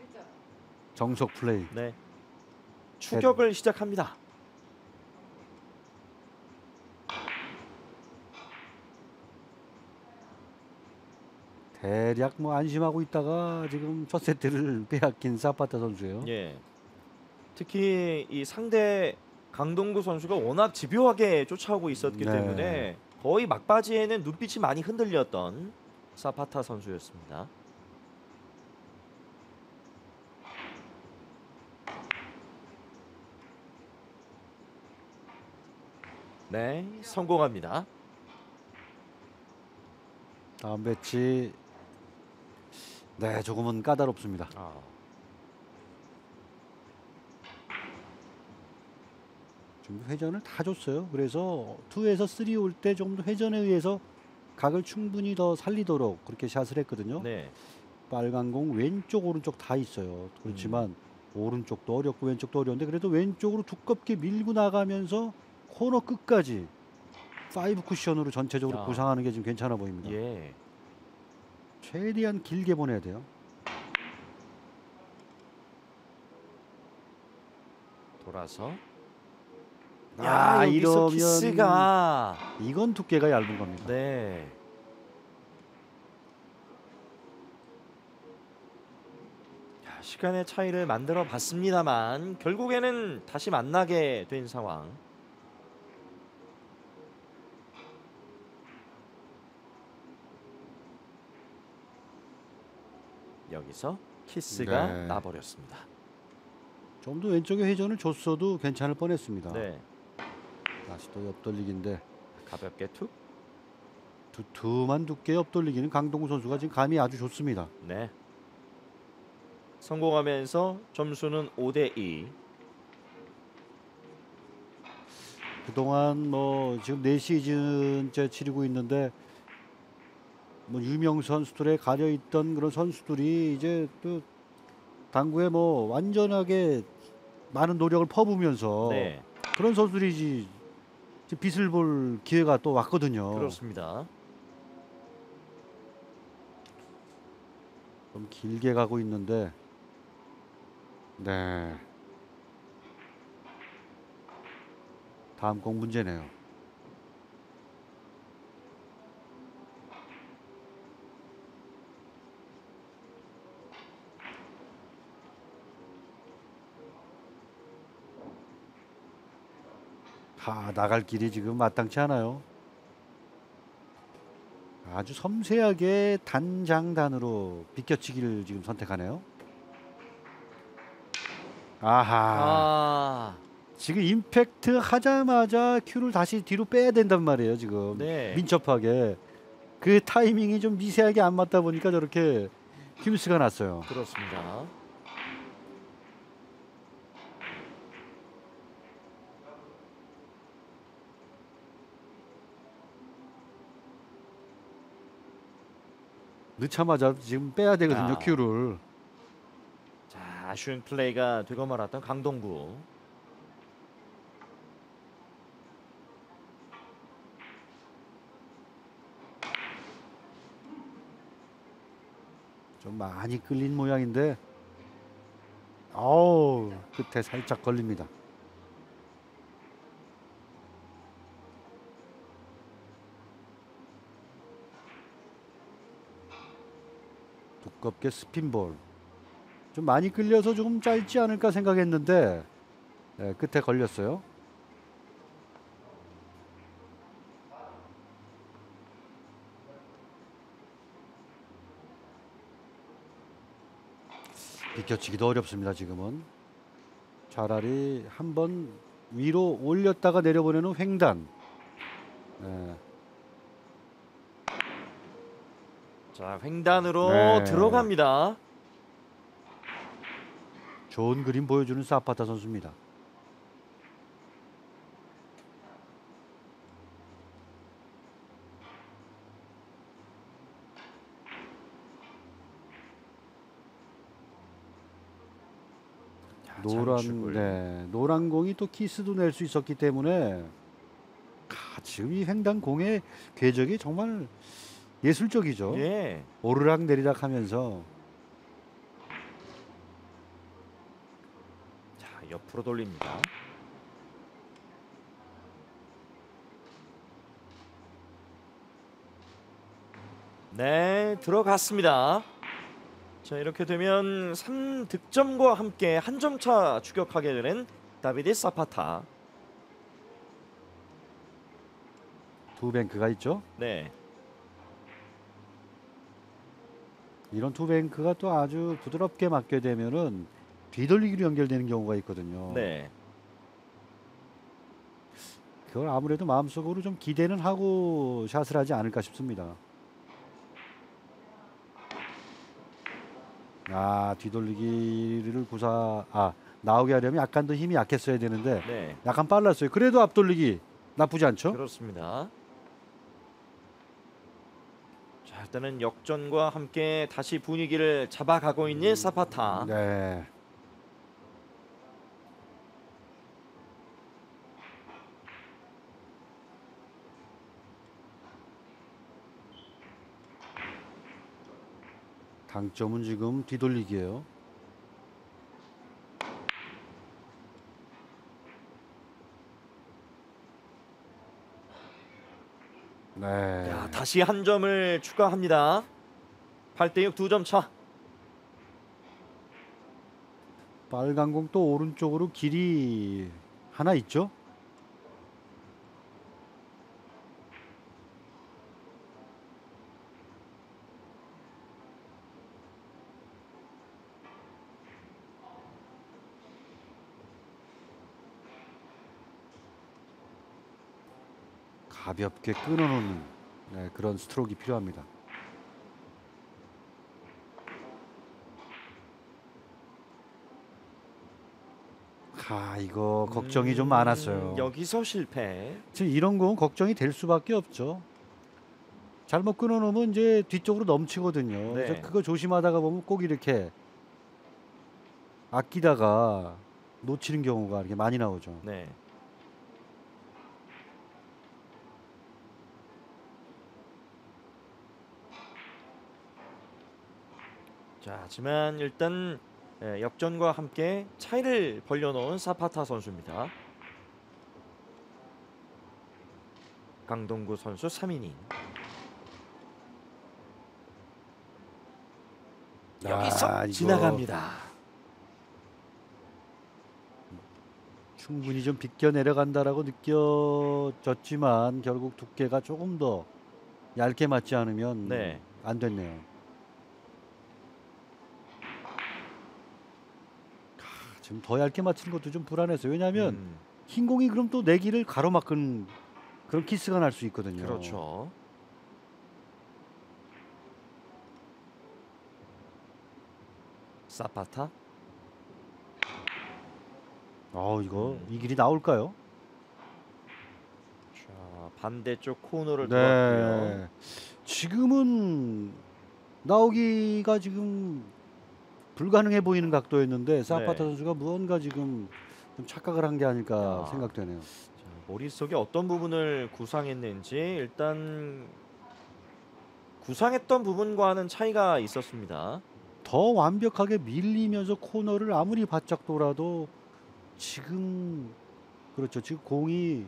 정석 플레이. 네. 추격을 시작합니다. 대략 뭐 안심하고 있다가 지금 첫 세트를 빼앗긴 사파타 선수예요. 예. 특히 이 상대 강동구 선수가 워낙 집요하게 쫓아오고 있었기 네. 때문에 거의 막바지에는 눈빛이 많이 흔들렸던 사파타 선수였습니다. 네, 성공합니다. 다음 배치 네 조금은 까다롭습니다. 아, 좀 회전을 다 줬어요. 그래서 2에서 3 올 때 좀 더 회전에 의해서 각을 충분히 더 살리도록 그렇게 샷을 했거든요. 네, 빨간 공 왼쪽 오른쪽 다 있어요. 그렇지만 오른쪽도 어렵고 왼쪽도 어려운데 그래도 왼쪽으로 두껍게 밀고 나가면서 코너 끝까지 five 쿠션으로 전체적으로 야. 구상하는 게 좀 괜찮아 보입니다. 예, 최대한 길게 보내야 돼요. 돌아서. 아, 야, 여기서 이러면 키스가 이건 두께가 얇은 겁니다. 네. 자, 시간의 차이를 만들어 봤습니다만 결국에는 다시 만나게 된 상황. 여기서 키스가 네. 나버렸습니다. 좀 더 왼쪽에 회전을 줬어도 괜찮을 뻔했습니다. 네, 다시 또 옆돌리기인데 가볍게 툭. 두툼한 두께 옆돌리기는 강동구 선수가 지금 감이 아주 좋습니다. 네. 성공하면서 점수는 5대 2. 그동안 뭐 지금 네 시즌째 치르고 있는데 뭐 유명 선수들에 가려 있던 그런 선수들이 이제 또 당구에 뭐 완전하게 많은 노력을 퍼부으면서 네, 그런 선수들이 빛을 볼 기회가 또 왔거든요. 그렇습니다. 좀 길게 가고 있는데 네 다음 공 문제네요. 하 나갈 길이 지금 마땅치 않아요. 아주 섬세하게 단장단으로 비껴치기를 지금 선택하네요. 아하. 아, 지금 임팩트 하자마자 큐를 다시 뒤로 빼야 된단 말이에요. 지금 네. 민첩하게 그 타이밍이 좀 미세하게 안 맞다 보니까 저렇게 큐미스가 났어요. 그렇습니다. 넣자마자 지금 빼야 되거든요. 아. 큐를. 자, 아쉬운 플레이가 되고 말았던 강동구. 좀 많이 끌린 모양인데 어우 끝에 살짝 걸립니다. 두껍게 스핀볼. 좀 많이 끌려서 조금 짧지 않을까 생각했는데 예, 끝에 걸렸어요. 비켜치기도 어렵습니다. 지금은 차라리 한번 위로 올렸다가 내려보내는 횡단. 예, 자, 횡단으로 네. 들어갑니다. 좋은 그림 보여주는 사파타 선수입니다. 자, 노란. 네, 노란 공이 또 키스도 낼 수 있었기 때문에 아, 지금 이 횡단 공의 궤적이 정말 예술적이죠. 예. 오르락 내리락 하면서 자, 옆으로 돌립니다. 네, 들어갔습니다. 자, 이렇게 되면 3득점과 함께 한 점 차 추격하게 되는 다비드 사파타. 두 bank가 있죠. 네. 이런 two bank가 또 아주 부드럽게 맞게 되면은 뒤돌리기로 연결되는 경우가 있거든요. 네. 그걸 아무래도 마음속으로 좀 기대는 하고 샷을 하지 않을까 싶습니다. 아 뒤돌리기를 구사 아 나오게 하려면 약간 더 힘이 약했어야 되는데 네. 약간 빨랐어요. 그래도 앞돌리기 나쁘지 않죠? 그렇습니다. 자, 일단은 역전과 함께 다시 분위기를 잡아가고 있는 사파타. 네. 당점은 지금 뒤돌리기예요. 네. 야, 다시 한 점을 추가합니다. 8대6 두 점 차. 빨간 공 또 오른쪽으로 길이 하나 있죠? 가볍게 끊어놓는 네, 그런 스트로크가 필요합니다. 아 이거 걱정이 좀 음, 많았어요. 여기서 실패. 지금 이런 건 걱정이 될 수밖에 없죠. 잘못 끊어놓으면 이제 뒤쪽으로 넘치거든요. 네. 그래서 그거 조심하다가 보면 꼭 이렇게 아끼다가 놓치는 경우가 이렇게 많이 나오죠. 네. 자, 하지만 일단 예, 역전과 함께 차이를 벌려놓은 사파타 선수입니다. 강동구 선수 3이닝. 여기서 아, 지나갑니다. 충분히 좀 비껴 내려간다라고 느껴졌지만 결국 두께가 조금 더 얇게 맞지 않으면 네. 안 됐네요. 지금 더 얇게 맞히는 것도 좀 불안했어요. 왜냐하면 음, 흰 공이 그럼 또 내기를 가로막은 그런 키스가 날 수 있거든요. 그렇죠. 사파타. 아 이거 음. 이 길이 나올까요? 자, 반대쪽 코너를 돌았고요. 네. 지금은 나오기가 지금 불가능해 보이는 각도였는데 사파타 네. 선수가 무언가 지금 좀 착각을 한 게 아닐까 야. 생각되네요. 자, 머릿속에 어떤 부분을 구상했는지 일단 구상했던 부분과는 차이가 있었습니다. 더 완벽하게 밀리면서 코너를 아무리 바짝 돌아도 지금 그렇죠. 지금 공이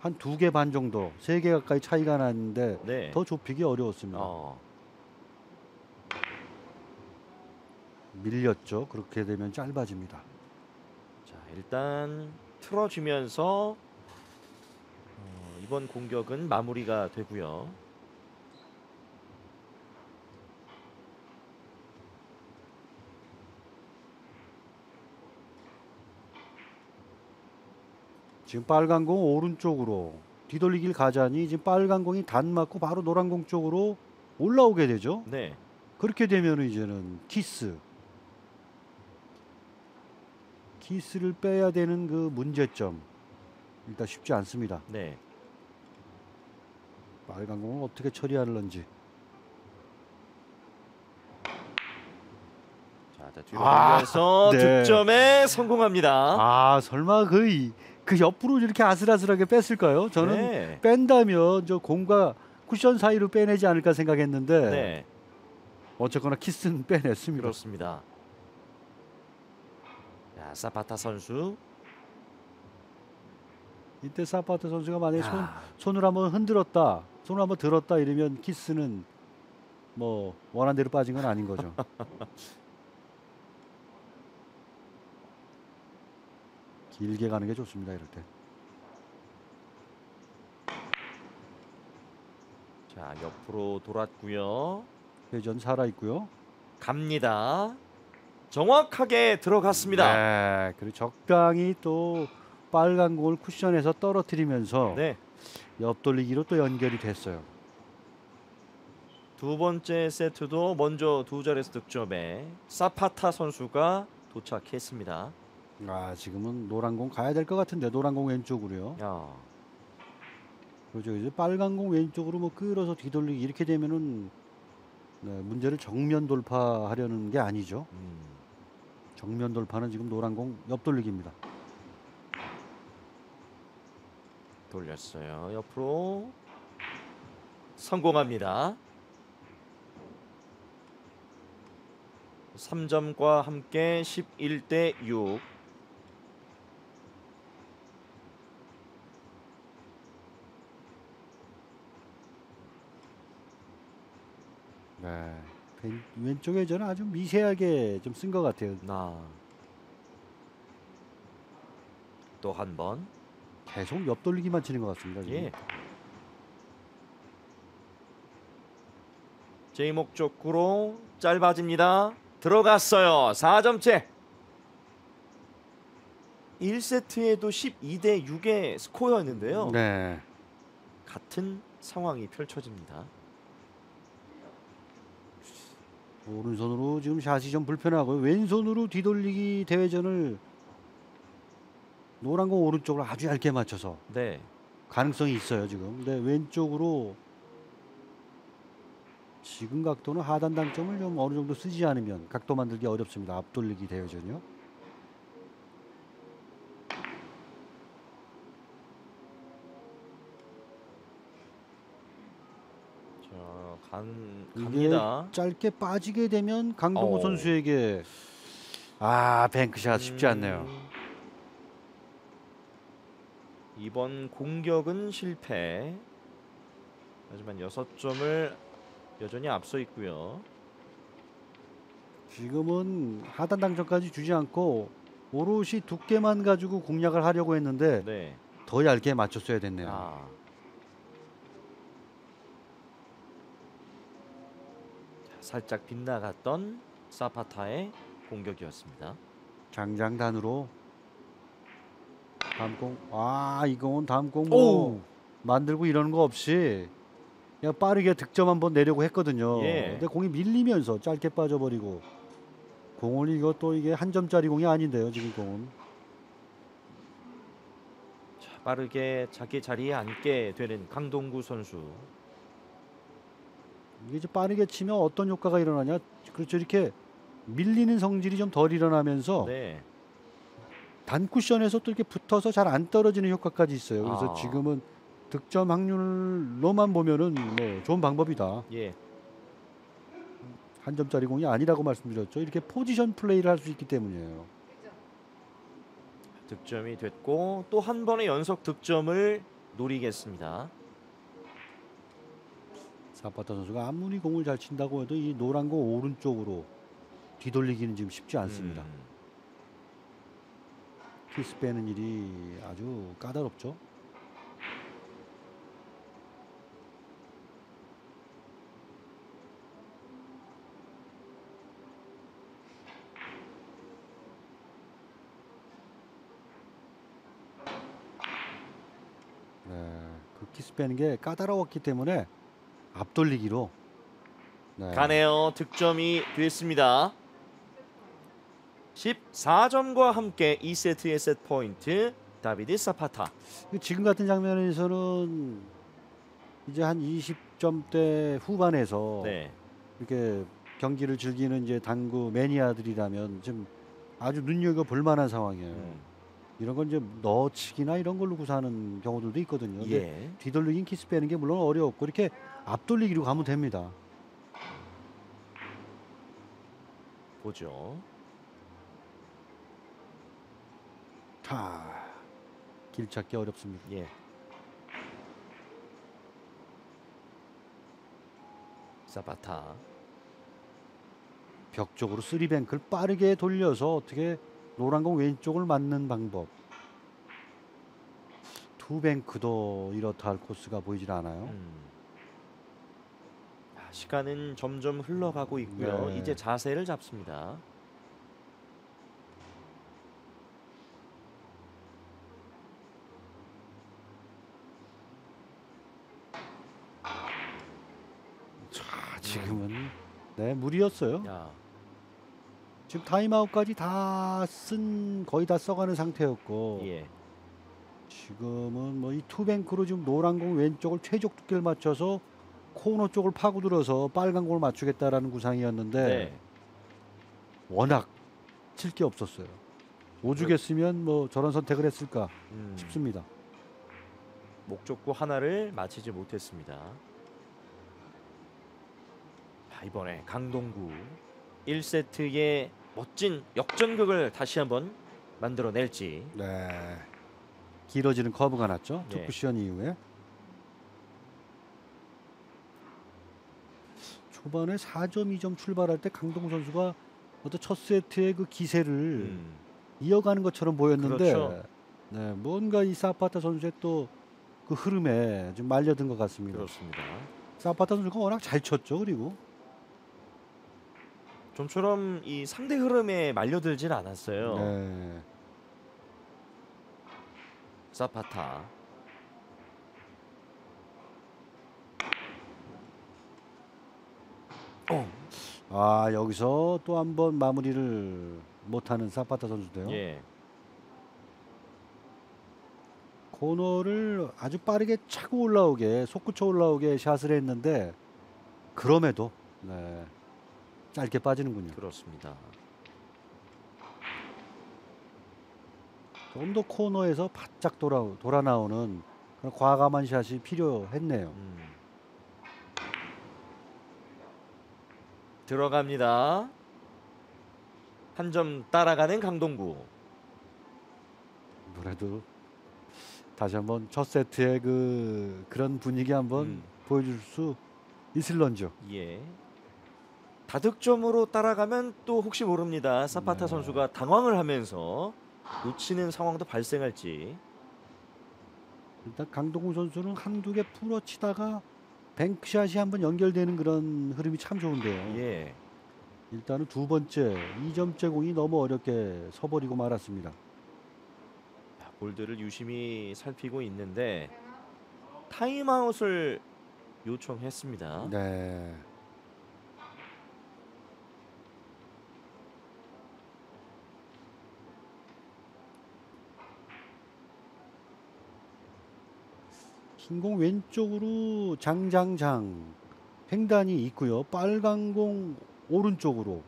한 두 개 반 정도, 세 개 가까이 차이가 났는데 네. 더 좁히기 어려웠습니다. 어. 밀렸죠. 그렇게 되면 짧아집니다. 자 일단 틀어주면서 어, 이번 공격은 마무리가 되고요. 지금 빨간 공 오른쪽으로 뒤돌리기를 가자니 지금 빨간 공이 단 맞고 바로 노란 공 쪽으로 올라오게 되죠. 네. 그렇게 되면 이제는 키스 키스를 빼야 되는 그 문제점 일단 쉽지 않습니다. 네. 빨간 공을 어떻게 처리하는지 자, 자 뒤로 아, 돌려서 네. 득점에 성공합니다. 아 설마 거의 그 옆으로 이렇게 아슬아슬하게 뺐을까요? 저는 네. 뺀다면 저 공과 쿠션 사이로 빼내지 않을까 생각했는데 네. 어쨌거나 키스는 빼냈습니다. 그렇습니다. 자, 사파타 선수. 이때 사파트 선수가 만약에 손, 야, 손을 한번 흔들었다, 손을 한번 들었다 이러면 키스는 뭐 원한 대로 빠진 건 아닌 거죠. 길게 가는 게 좋습니다. 이럴 때. 자, 옆으로 돌았고요. 회전 살아 있고요. 갑니다. 정확하게 들어갔습니다. 네, 그리고 적당히 또 빨간 공을 쿠션에서 떨어뜨리면서 네. 옆돌리기로 또 연결이 됐어요. 두 번째 세트도 먼저 두 자릿수 득점에 사파타 선수가 도착했습니다. 아 지금은 노란 공 가야 될 것 같은데 노란 공 왼쪽으로요. 야, 그렇죠. 이제 빨간 공 왼쪽으로 뭐 끌어서 뒤돌리기 이렇게 되면은 네, 문제를 정면 돌파하려는 게 아니죠. 음, 정면 돌파는 지금 노란 공 옆돌리기입니다. 돌렸어요. 옆으로 성공합니다. 3점과 함께 11대 6. 네. 왼- 왼쪽에 저는 아주 미세하게 좀 쓴 것 같아요. 나. 또한 번. 계속 옆돌리기만 치는 것 같습니다. 지금. 예. 제이목 쪽으로 짧아집니다. 들어갔어요. 4점째. 1세트에도 12대 6의 스코어였는데요. 네. 같은 상황이 펼쳐집니다. 오른손으로 지금 샷이 좀 불편하고요. 왼손으로 뒤돌리기 대회전을 노란 공 오른쪽으로 아주 얇게 맞춰서 네. 가능성이 있어요 지금. 근데 왼쪽으로 지금 각도는 하단 당점을 좀 어느 정도 쓰지 않으면 각도 만들기 어렵습니다. 앞돌리기 대회전이요. 자, 간 갑니다. 짧게 빠지게 되면 강동호 어. 선수에게 아 뱅크샷 쉽지 않네요. 음, 이번 공격은 실패. 하지만 6점을 여전히 앞서 있고요. 지금은 하단 당점까지 주지 않고 오롯이 두께만 가지고 공략을 하려고 했는데 네. 더 얇게 맞췄어야 됐네요. 아. 살짝 빗나갔던 사파타의 공격이었습니다. 장장단으로 다음 공. 아 이공은 다음 오! 공뭐 만들고 이러는 거 없이 그냥 빠르게 득점 한번 내려고 했거든요. 예. 근데 공이 밀리면서 짧게 빠져버리고 공을 이거 또 이게 한 점짜리 공이 아닌데요 지금 공은. 자, 빠르게 자기 자리에 앉게 되는 강동구 선수. 이게 이제 빠르게 치면 어떤 효과가 일어나냐? 그렇죠 이렇게 밀리는 성질이 좀 덜 일어나면서 네. 단 쿠션에서 또 이렇게 붙어서 잘 안 떨어지는 효과까지 있어요. 그래서 아. 지금은 득점 확률로만 보면은 뭐 좋은 방법이다. 예. 한 점짜리 공이 아니라고 말씀드렸죠. 이렇게 포지션 플레이를 할 수 있기 때문이에요. 득점이 됐고 또 한 번의 연속 득점을 노리겠습니다. 사파타 선수가 아무리 공을 잘 친다고 해도 이 노란 공 오른쪽으로 뒤돌리기는 지금 쉽지 않습니다. 음. 키스 빼는 일이 아주 까다롭죠. 네, 그 키스 빼는 게 까다로웠기 때문에 앞돌리기로 네. 가네요. 득점이 됐습니다. 14점과 함께 2세트의 세트 포인트 다비드 사파타. 그 지금 같은 장면에서는 이제 한 20점대 후반에서 네. 이렇게 경기를 즐기는 이제 당구 매니아들이라면 좀 아주 눈여겨 볼 만한 상황이에요. 음. 이런 건 이제 넣어치기나 이런 걸로 구사하는 경우들도 있거든요. 예. 뒤돌리긴 키스 빼는 게 물론 어려웠고 이렇게 앞돌리기로 가면 됩니다. 보죠. 자, 길 찾기 어렵습니다. 예. 사파타. 벽 쪽으로 쓰리뱅크를 빠르게 돌려서 어떻게 노란 공 왼쪽을 맞는 방법. 투뱅크도 이렇다 할 코스가 보이질 않아요. 음. 아, 시간은 점점 흘러가고 있고요. 네. 이제 자세를 잡습니다. 자, 지금은 네 무리였어요. 야, 지금 타임아웃까지 다 쓴 거의 다 써가는 상태였고 예. 지금은 뭐 이 투뱅크로 지금 노란 공 왼쪽을 최적 두께를 맞춰서 코너 쪽을 파고들어서 빨간 공을 맞추겠다라는 구상이었는데 네. 워낙 칠 게 없었어요. 오죽했으면 뭐 저런 선택을 했을까 음, 싶습니다. 목적구 하나를 맞히지 못했습니다. 자, 이번에 강동구 1세트의 멋진 역전극을 다시 한번 만들어낼지. 네. 길어지는 커브가 났죠. 네. two 쿠션 이후에. 초반에 4점 2점 출발할 때 강동구 선수가 어떤 첫 세트의 그 기세를 음, 이어가는 것처럼 보였는데 그렇죠. 네, 뭔가 이 사파타 선수의 또 그 흐름에 좀 말려든 것 같습니다. 그렇습니다. 사파타 선수가 워낙 잘 쳤죠. 그리고 좀처럼 이 상대 흐름에 말려들진 않았어요. 네. 사파타. 아 여기서 또 한 번 마무리를 못하는 사파타 선수인데요. 예. 코너를 아주 빠르게 차고 올라오게 솟구쳐 올라오게 샷을 했는데 그럼에도 네, 짧게 빠지는군요. 그렇습니다. 조금 더 코너에서 바짝 돌아 돌아 나오는 과감한 샷이 필요했네요. 음. 들어갑니다. 한 점 따라가는 강동구. 그래도 다시 한번 첫 세트의 그 그런 분위기 한번 음. 보여줄 수 있을런죠. 예. 다득점으로 따라가면 또 혹시 모릅니다. 사파타 네. 선수가 당황을 하면서 놓치는 상황도 발생할지. 일단 강동구 선수는 한두 개 풀어치다가 뱅크샷이 한번 연결되는 그런 흐름이 참 좋은데요. 예. 일단은 두 번째 2점째 공이 너무 어렵게 서버리고 말았습니다. 자, 볼들을 유심히 살피고 있는데 타임아웃을 요청했습니다. 네. 흰공 왼쪽으로 장장장 횡단이 있고요. 빨간 공 오른쪽으로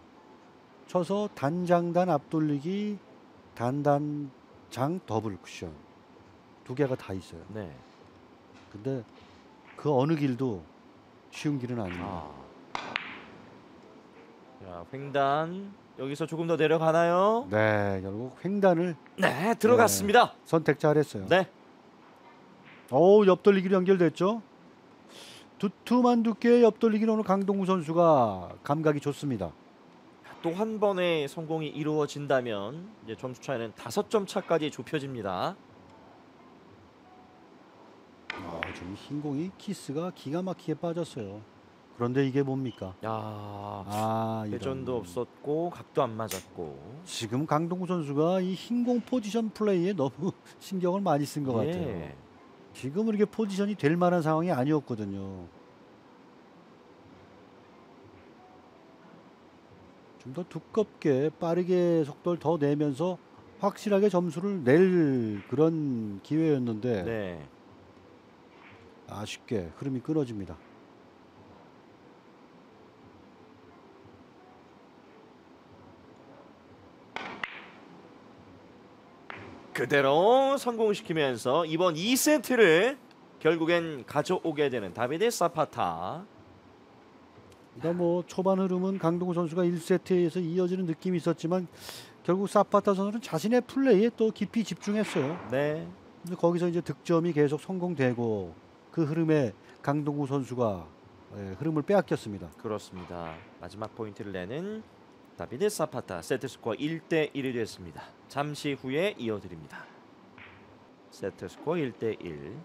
쳐서 단장단 앞돌리기 단단장 더블 쿠션 두 개가 다 있어요. 네. 근데 그 어느 길도 쉬운 길은 아닙니다. 아. 자, 횡단 여기서 조금 더 내려가나요? 네, 결국 횡단을 네, 들어갔습니다. 선택 잘했어요. 네. 오, 옆돌리기로 연결됐죠. 두툼한 두께의 옆돌리기로 오늘 강동구 선수가 감각이 좋습니다. 또 한 번의 성공이 이루어진다면 이제 점수 차이는 다섯 점 차까지 좁혀집니다. 아, 지금 흰공이 키스가 기가 막히게 빠졌어요. 그런데 이게 뭡니까? 야, 아. 회전도 없었고 각도 안 맞았고. 지금 강동구 선수가 이 흰공 포지션 플레이에 너무 신경을 많이 쓴 것 같아요. 예. 지금 이렇게 포지션이 될 만한 상황이 아니었거든요. 좀 더 두껍게 빠르게 속도를 더 내면서 확실하게 점수를 낼 그런 기회였는데 네. 아쉽게 흐름이 끊어집니다. 그대로 성공시키면서 이번 2세트를 결국엔 가져오게 되는 다비드 사파타. 그러니까 뭐 초반 흐름은 강동구 선수가 1세트에서 이어지는 느낌이 있었지만 결국 사파타 선수는 자신의 플레이에 또 깊이 집중했어요. 네. 근데 거기서 이제 득점이 계속 성공되고 그 흐름에 강동구 선수가 예, 흐름을 빼앗겼습니다. 그렇습니다. 마지막 포인트를 내는 다비드 사파타 세트 스코어 1대 1이 됐습니다. 잠시 후에 이어드립니다. 세트 스코어 1대 1.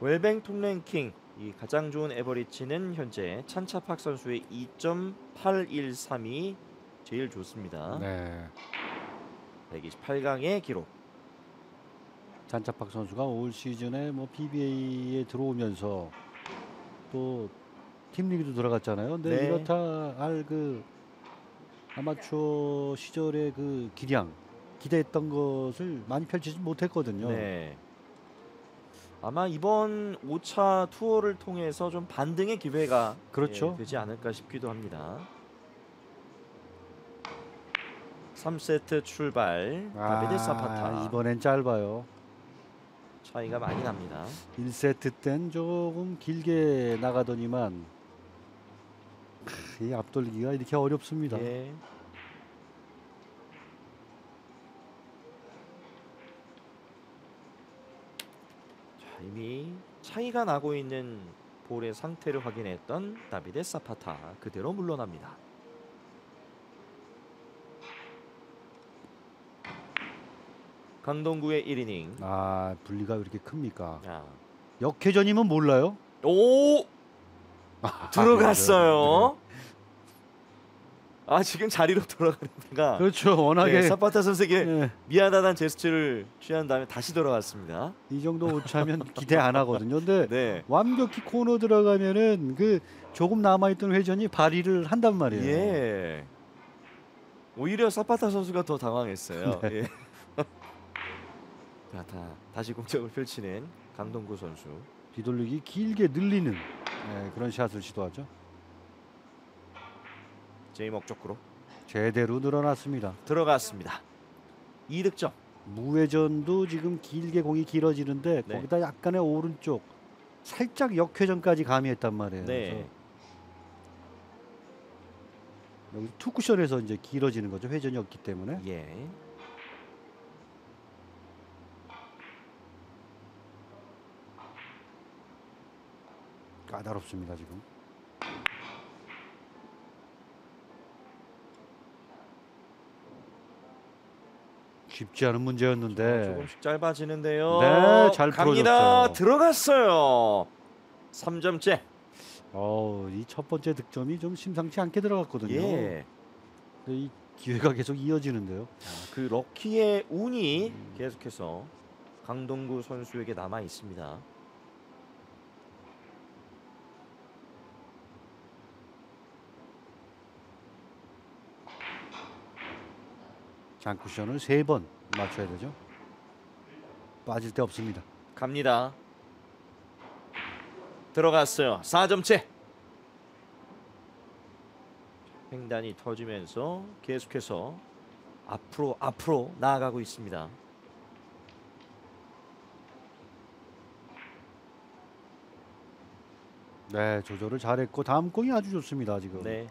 웰뱅톱 랭킹 이 가장 좋은 애버리지는 현재 찬차팍 선수의 2.813이 제일 좋습니다. 네. 128강의 기록. 찬차팍 선수가 올 시즌에 뭐 PBA에 들어오면서 또 팀리그도 들어갔잖아요. 근데 네. 이렇다 할그 아마추어 시절의 그 기량 기대했던 것을 많이 펼치지 못했거든요. 네. 아마 이번 5차 투어를 통해서 좀 반등의 기회가 그렇죠. 예, 되지 않을까 싶기도 합니다. 3세트 출발 다비드 사파타 아, 이번엔 짧아요. 차이가 많이 납니다. 1세트 땐 조금 길게 나가더니만 크, 이 앞돌리기가 이렇게 어렵습니다. 예. 이미 차이가 나고 있는 볼의 상태를 확인했던 다비드 사파타 그대로 물러납니다. 강동구의 1이닝. 아 분리가 왜 이렇게 큽니까? 야. 역회전이면 몰라요? 오 아, 들어갔어요. 아 지금 자리로 돌아가는 데가 그렇죠. 워낙에 네, 사파타 선수에게 예, 미안하다는 제스처를 취한 다음에 다시 돌아갔습니다. 이 정도 오차면 기대 안 하거든요. 근데 네. 완벽히 코너 들어가면은 그 조금 남아있던 회전이 발휘를 한단 말이에요. 예. 오히려 사파타 선수가 더 당황했어요. 네. 예. 자, 다, 다시 공격을 펼치는 강동구 선수. 뒤돌리기 길게 늘리는 예, 그런 샷을 시도하죠. 제이 목적으로 제대로 늘어났습니다. 들어갔습니다. 2득점. 무회전도 지금 길게 공이 길어지는데 네. 거기다 약간의 오른쪽 살짝 역회전까지 가미했단 말이에요. 네. 여기 투쿠션에서 이제 길어지는 거죠. 회전이 없기 때문에. 예. 까다롭습니다 지금. 쉽지 않은 문제였는데 조금씩 짧아지는데요. 네, 잘 갑니다. 풀어줬어요. 들어갔어요. 3점째. 어, 이 첫 번째 득점이 좀 심상치 않게 들어갔거든요. 예. 근데 이 기회가 계속 이어지는데요. 자, 그 럭키의 운이 계속해서 강동구 선수에게 남아 있습니다. 장쿠션을 세 번 맞춰야 되죠. 빠질 데 없습니다. 갑니다. 들어갔어요. 4점째. 횡단이 터지면서 계속해서 앞으로 앞으로 나아가고 있습니다. 네, 조절을 잘했고 다음 공이 아주 좋습니다. 지금 네.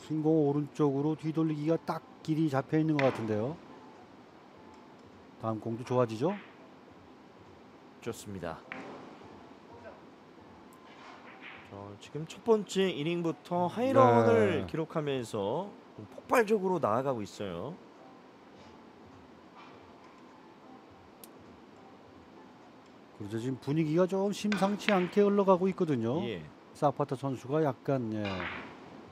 흰공 오른쪽으로 뒤돌리기가 딱 길이 잡혀 있는 것 같은데요. 다음 공도 좋아지죠? 좋습니다. 저 지금 첫 번째 이닝부터 하이런을 네. 기록하면서 폭발적으로 나아가고 있어요. 그래서 지금 분위기가 좀 심상치 않게 흘러가고 있거든요. 예. 사파타 선수가 약간 예,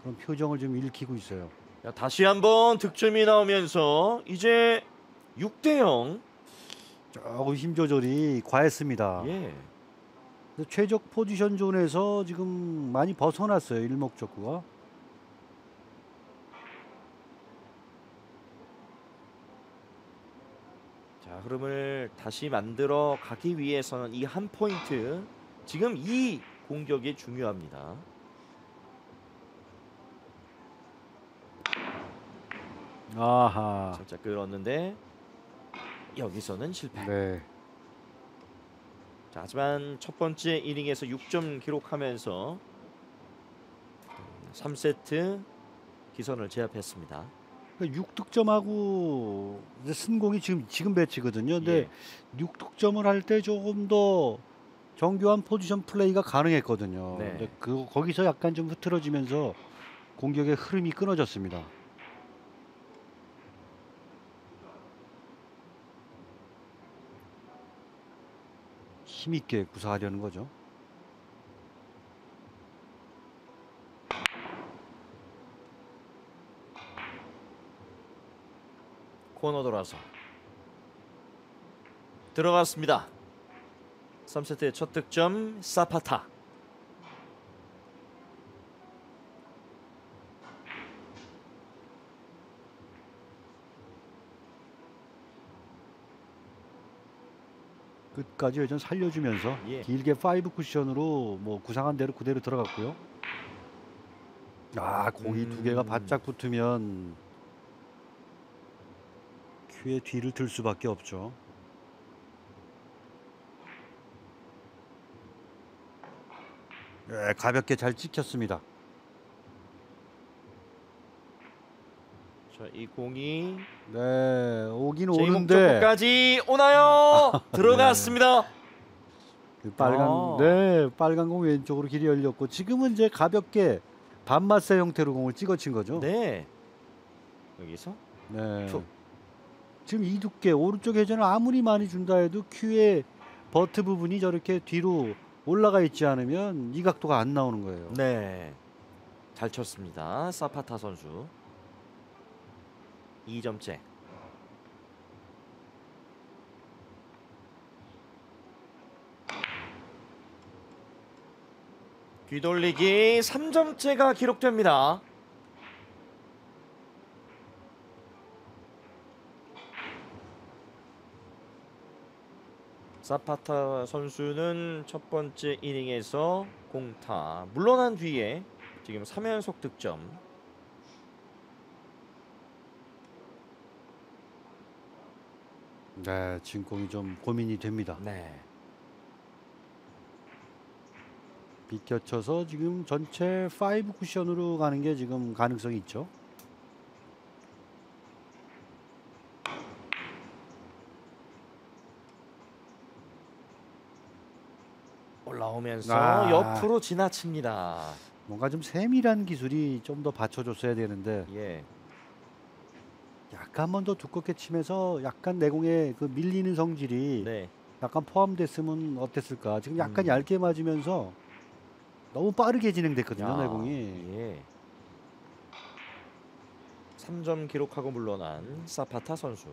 그런 표정을 좀 일으키고 있어요. 자, 다시 한번 득점이 나오면서 이제 6대 0. 조금 힘 조절이 과했습니다. 예. 최적 포지션 존에서 지금 많이 벗어났어요. 일목적구가. 자, 흐름을 다시 만들어 가기 위해서는 이 한 포인트 지금 이 공격이 중요합니다. 아하. 살짝 끌었는데 여기서는 실패. 네. 자, 하지만 첫 번째 이닝에서 6점 기록하면서 3세트 기선을 제압했습니다. 6득점하고 이제 승공이 지금 지금 배치거든요. 근데 예. 6득점을 할 때 조금 더 정교한 포지션 플레이가 가능했거든요. 네. 근데 그 거기서 약간 좀 흐트러지면서 공격의 흐름이 끊어졌습니다. 힘있게 구사하려는 거죠. 코너 돌아서 들어갔습니다. 3세트의 첫 득점 사파타. 끝까지 회전 살려주면서 예. 길게 five 쿠션으로 뭐 구상한 대로 그대로 들어갔고요. 아 공이 두 개가 음. 바짝 붙으면 큐의 뒤를 들 수밖에 없죠. 네, 가볍게 잘 찍혔습니다. 자, 이 공이 네, 오긴 제 오는데 목적까지 오나요? 들어갔습니다. 그 빨간 아. 네 빨간 공 왼쪽으로 길이 열렸고 지금은 이제 가볍게 반마세 형태로 공을 찍어친 거죠. 네. 여기서 네. 툭. 지금 이 두께 오른쪽 회전을 아무리 많이 준다 해도 큐의 버트 부분이 저렇게 뒤로 올라가 있지 않으면 이 각도가 안 나오는 거예요. 네. 잘 쳤습니다. 사파타 선수. 2점째. 뒤돌리기 3점째가 기록됩니다. 사파타 선수는 첫 번째 이닝에서 공타 물러난 뒤에 지금 3연속 득점 네, 지금 공이 좀 고민이 됩니다. 네. 비껴쳐서 지금 전체 5 쿠션으로 가는 게 지금 가능성이 있죠. 올라오면서 아. 옆으로 지나칩니다. 뭔가 좀 세밀한 기술이 좀 더 받쳐줬어야 되는데 예. 약간 더 두껍게 치면서 약간 내공에 그 밀리는 성질이 네. 약간 포함됐으면 어땠을까? 지금 약간 음. 얇게 맞으면서 너무 빠르게 진행됐거든요, 야, 내공이. 예. 3점 기록하고 물러난 사파타 선수.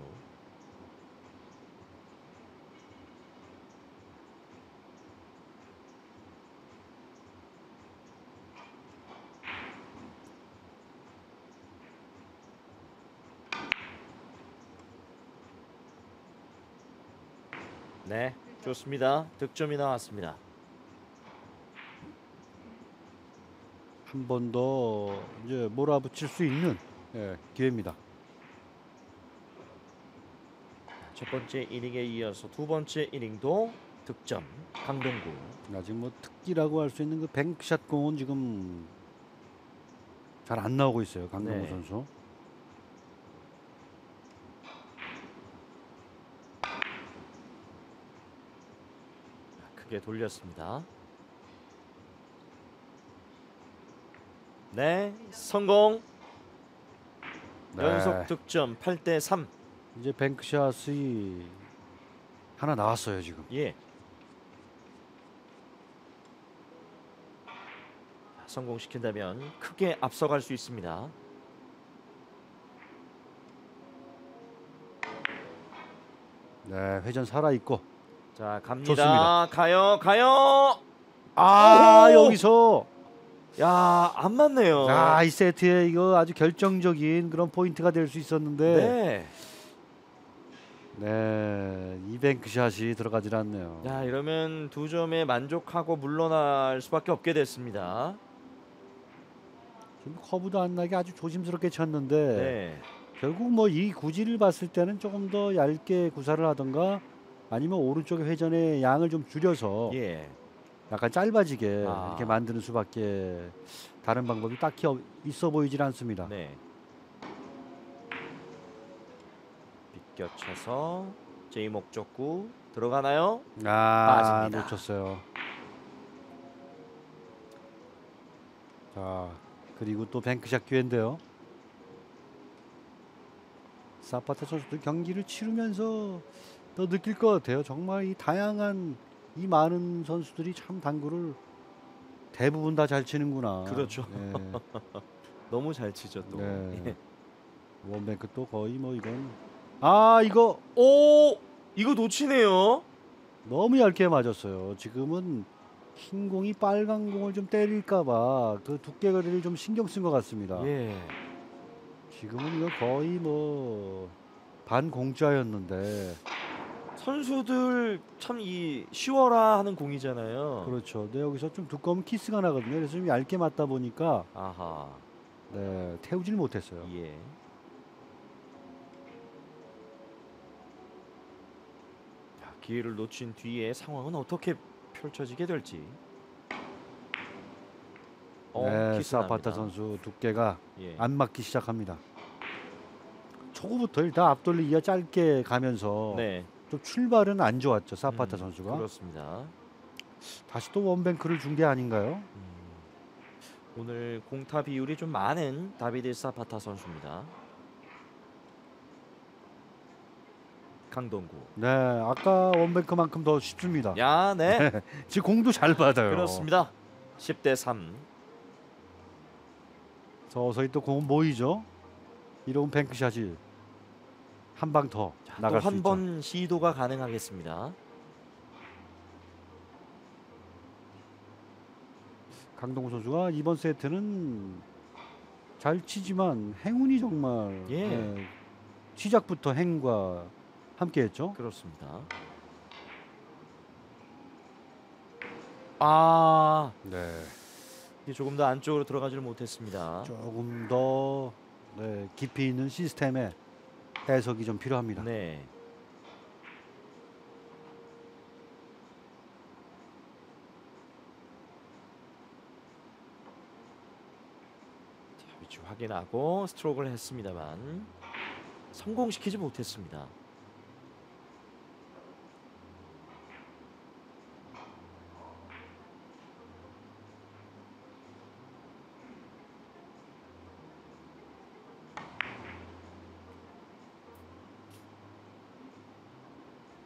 네, 좋습니다. 득점이 나왔습니다. 한 번 더 이제 몰아붙일 수 있는 예, 기회입니다. 첫 번째 이닝에 이어서 두 번째 이닝도 득점 강동구 아직 뭐 특기라고 할 수 있는 그 뱅크샷 공은 지금 잘 안 나오고 있어요, 강동구 네. 선수. 크게 돌렸습니다. 네, 성공. 네. 연속 득점 8대 3. 이제 뱅크샷이 하나 나왔어요 지금. 예. 자, 성공시킨다면 크게 앞서갈 수 있습니다. 네, 회전 살아 있고. 자 갑니다. 좋습니다. 가요 가요. 아 오호! 여기서 야안 맞네요. 아, 이 세트에 이거 아주 결정적인 그런 포인트가 될 수 있었는데 네. 네, 이 뱅크샷이 들어가질 않네요. 야 이러면 두 점에 만족하고 물러날 수밖에 없게 됐습니다. 지금 커브도 안 나게 아주 조심스럽게 쳤는데 네. 결국 뭐 이 구질을 봤을 때는 조금 더 얇게 구사를 하던가 아니면 오른쪽에 회전의 양을 좀 줄여서 예. 약간 짧아지게 아. 이렇게 만드는 수밖에 다른 방법이 딱히 없- 있어 보이질 않습니다. 네. 비껴쳐서 제 목적구 들어가나요? 아, 빠집니다. 놓쳤어요. 자, 그리고 또 뱅크샷 기회인데요. 사파타 선수들 경기를 치르면서 더 느낄 것 같아요. 정말 이 다양한 이 많은 선수들이 참 당구를 대부분 다 잘 치는구나. 그렇죠. 네. 너무 잘 치죠 또. 네. 예. 원뱅크 또 거의 뭐 이건 아 이거 오 이거 놓치네요. 너무 얇게 맞았어요. 지금은 흰 공이 빨간 공을 좀 때릴까봐 그 두께거리를 좀 신경 쓴 것 같습니다. 예. 지금은 이거 거의 뭐 반 공짜였는데 선수들 참 이 쉬워라 하는 공이잖아요. 그렇죠. 근데 여기서 좀 두꺼운 키스가 나거든요. 그래서 좀 얇게 맞다 보니까 아하. 네, 태우질 못했어요. 예. 자, 기회를 놓친 뒤에 상황은 어떻게 펼쳐지게 될지. 어, 네, 키스 사파타 납니다. 선수 두께가 예. 안 맞기 시작합니다. 초구부터 일단 앞돌리기가 짧게 가면서 네, 좀 출발은 안 좋았죠. 사파타 음, 선수가 그렇습니다. 다시 또 one bank를 준 게 아닌가요? 음, 오늘 공타 비율이 좀 많은 다비드 사파타 선수입니다. 강동구. 네, 아까 원뱅크만큼 더 쉽습니다. 야, 네. 지금 공도 잘 받아요. 그렇습니다. 10대 3. 서서히 또 공은 모이죠. 이런 뱅크샷이 한 방 더 나갈 수또한 있죠. 번 시도가 가능하겠습니다. 강동구 선수가 이번 세트는 잘 치지만 행운이 정말 예. 네, 시작부터 행과 함께했죠. 그렇습니다. 아, 네, 조금 더 안쪽으로 들어가지를 못했습니다. 조금 더 네, 깊이 있는 시스템의 해석이 좀 필요합니다. 네. 자, 위치 확인하고 스트로크를 했습니다만 성공시키지 못했습니다.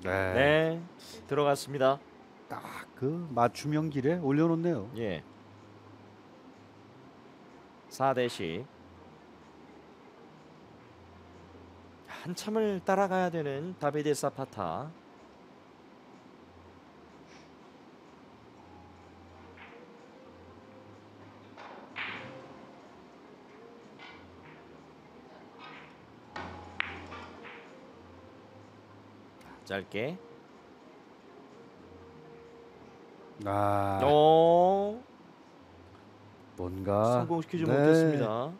네, 네, 들어갔습니다. 딱 그 맞춤형 길에 올려놓네요. 예. 4대 10. 한참을 따라가야 되는 다비드 사파타. 짧게. 아, 어. 뭔가 성공시키지 네, 못했습니다.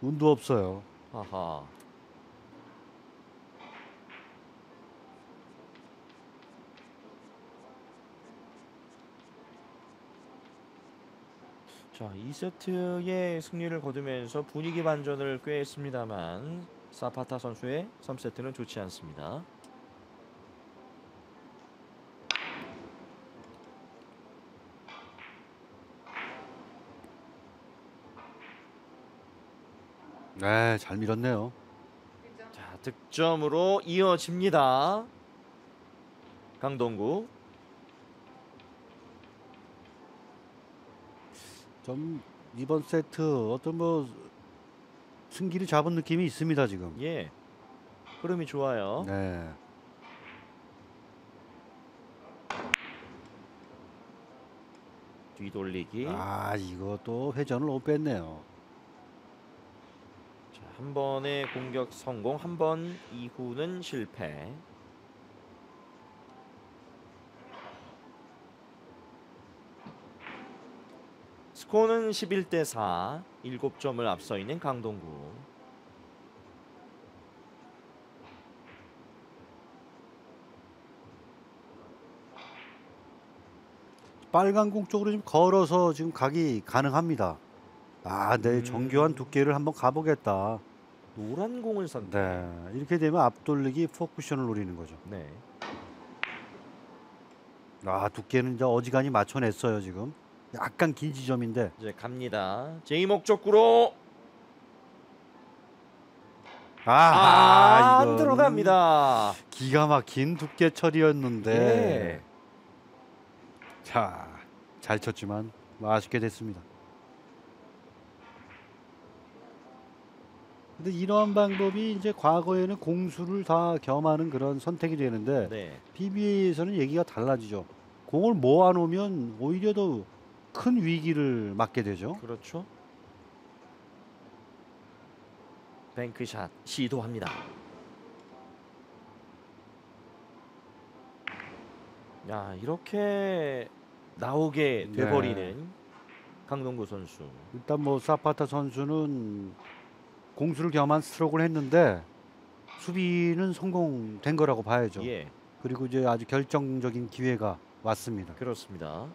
운도 없어요. 하하. 자, 2세트의 승리를 거두면서 분위기 반전을 꾀했습니다만 사파타 선수의 3세트는 좋지 않습니다. 네, 잘 밀었네요. 득점으로 이어집니다. 강동구. 좀 이번 세트 어떤 뭐 승기를 잡은 느낌이 있습니다 지금. 예. 흐름이 좋아요. 네. 뒤돌리기. 아 이거 또 회전을 못 뺐네요. 자, 한 번의 공격 성공, 한 번 이후는 실패. 스코어는 11대 4, 7점을 앞서 있는 강동구. 빨간 공 쪽으로 좀 걸어서 지금 각이 가능합니다. 아, 내 음. 정교한 두께를 한번 가보겠다. 노란 공을 선택. 네, 이렇게 되면 앞돌리기 포쿠션을 노리는 거죠. 네. 아, 두께는 이제 어지간히 맞춰냈어요 지금. 약간 긴 지점인데. 이제 갑니다. 제이 목적구로 아, 아, 안 들어갑니다. 기가 막힌 두께 처리였는데. 예. 자, 잘 쳤지만 뭐 아쉽게 됐습니다. 근데 이러한 방법이 이제 과거에는 공수를 다 겸하는 그런 선택이 되는데 네. PBA에서는 얘기가 달라지죠. 공을 모아놓으면 오히려 더 큰 위기를 맞게 되죠. 그렇죠. 뱅크샷 시도합니다. 야 이렇게 나오게 네. 돼버리는 강동구 선수. 일단 뭐 사파타 선수는 공수를 겸한 스트로크를 했는데 수비는 성공된 거라고 봐야죠. 예, 그리고 이제 아주 결정적인 기회가 왔습니다. 그렇습니다.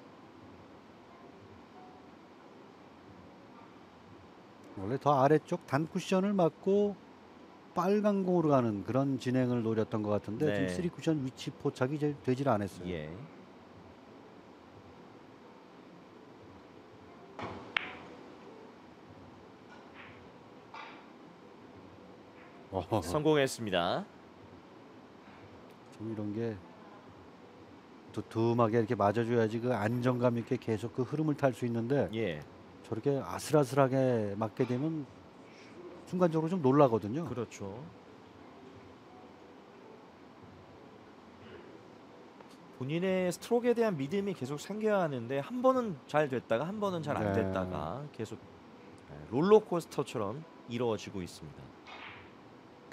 원래 더 아래쪽 단 쿠션을 맞고 빨간 공으로 가는 그런 진행을 노렸던 것 같은데 네. 지금 three 쿠션 위치 포착이 되질 않았어요. 예. 어허허. 성공했습니다. 좀 이런 게 두툼하게 이렇게 맞아줘야지 그 안정감 있게 계속 그 흐름을 탈 수 있는데 예, 저렇게 아슬아슬하게 맞게 되면 순간적으로 좀 놀라거든요. 그렇죠. 본인의 스트로크에 대한 믿음이 계속 생겨야 하는데 한 번은 잘 됐다가 한 번은 잘안 네. 됐다가 계속 네, 롤러코스터처럼 이루어지고 있습니다.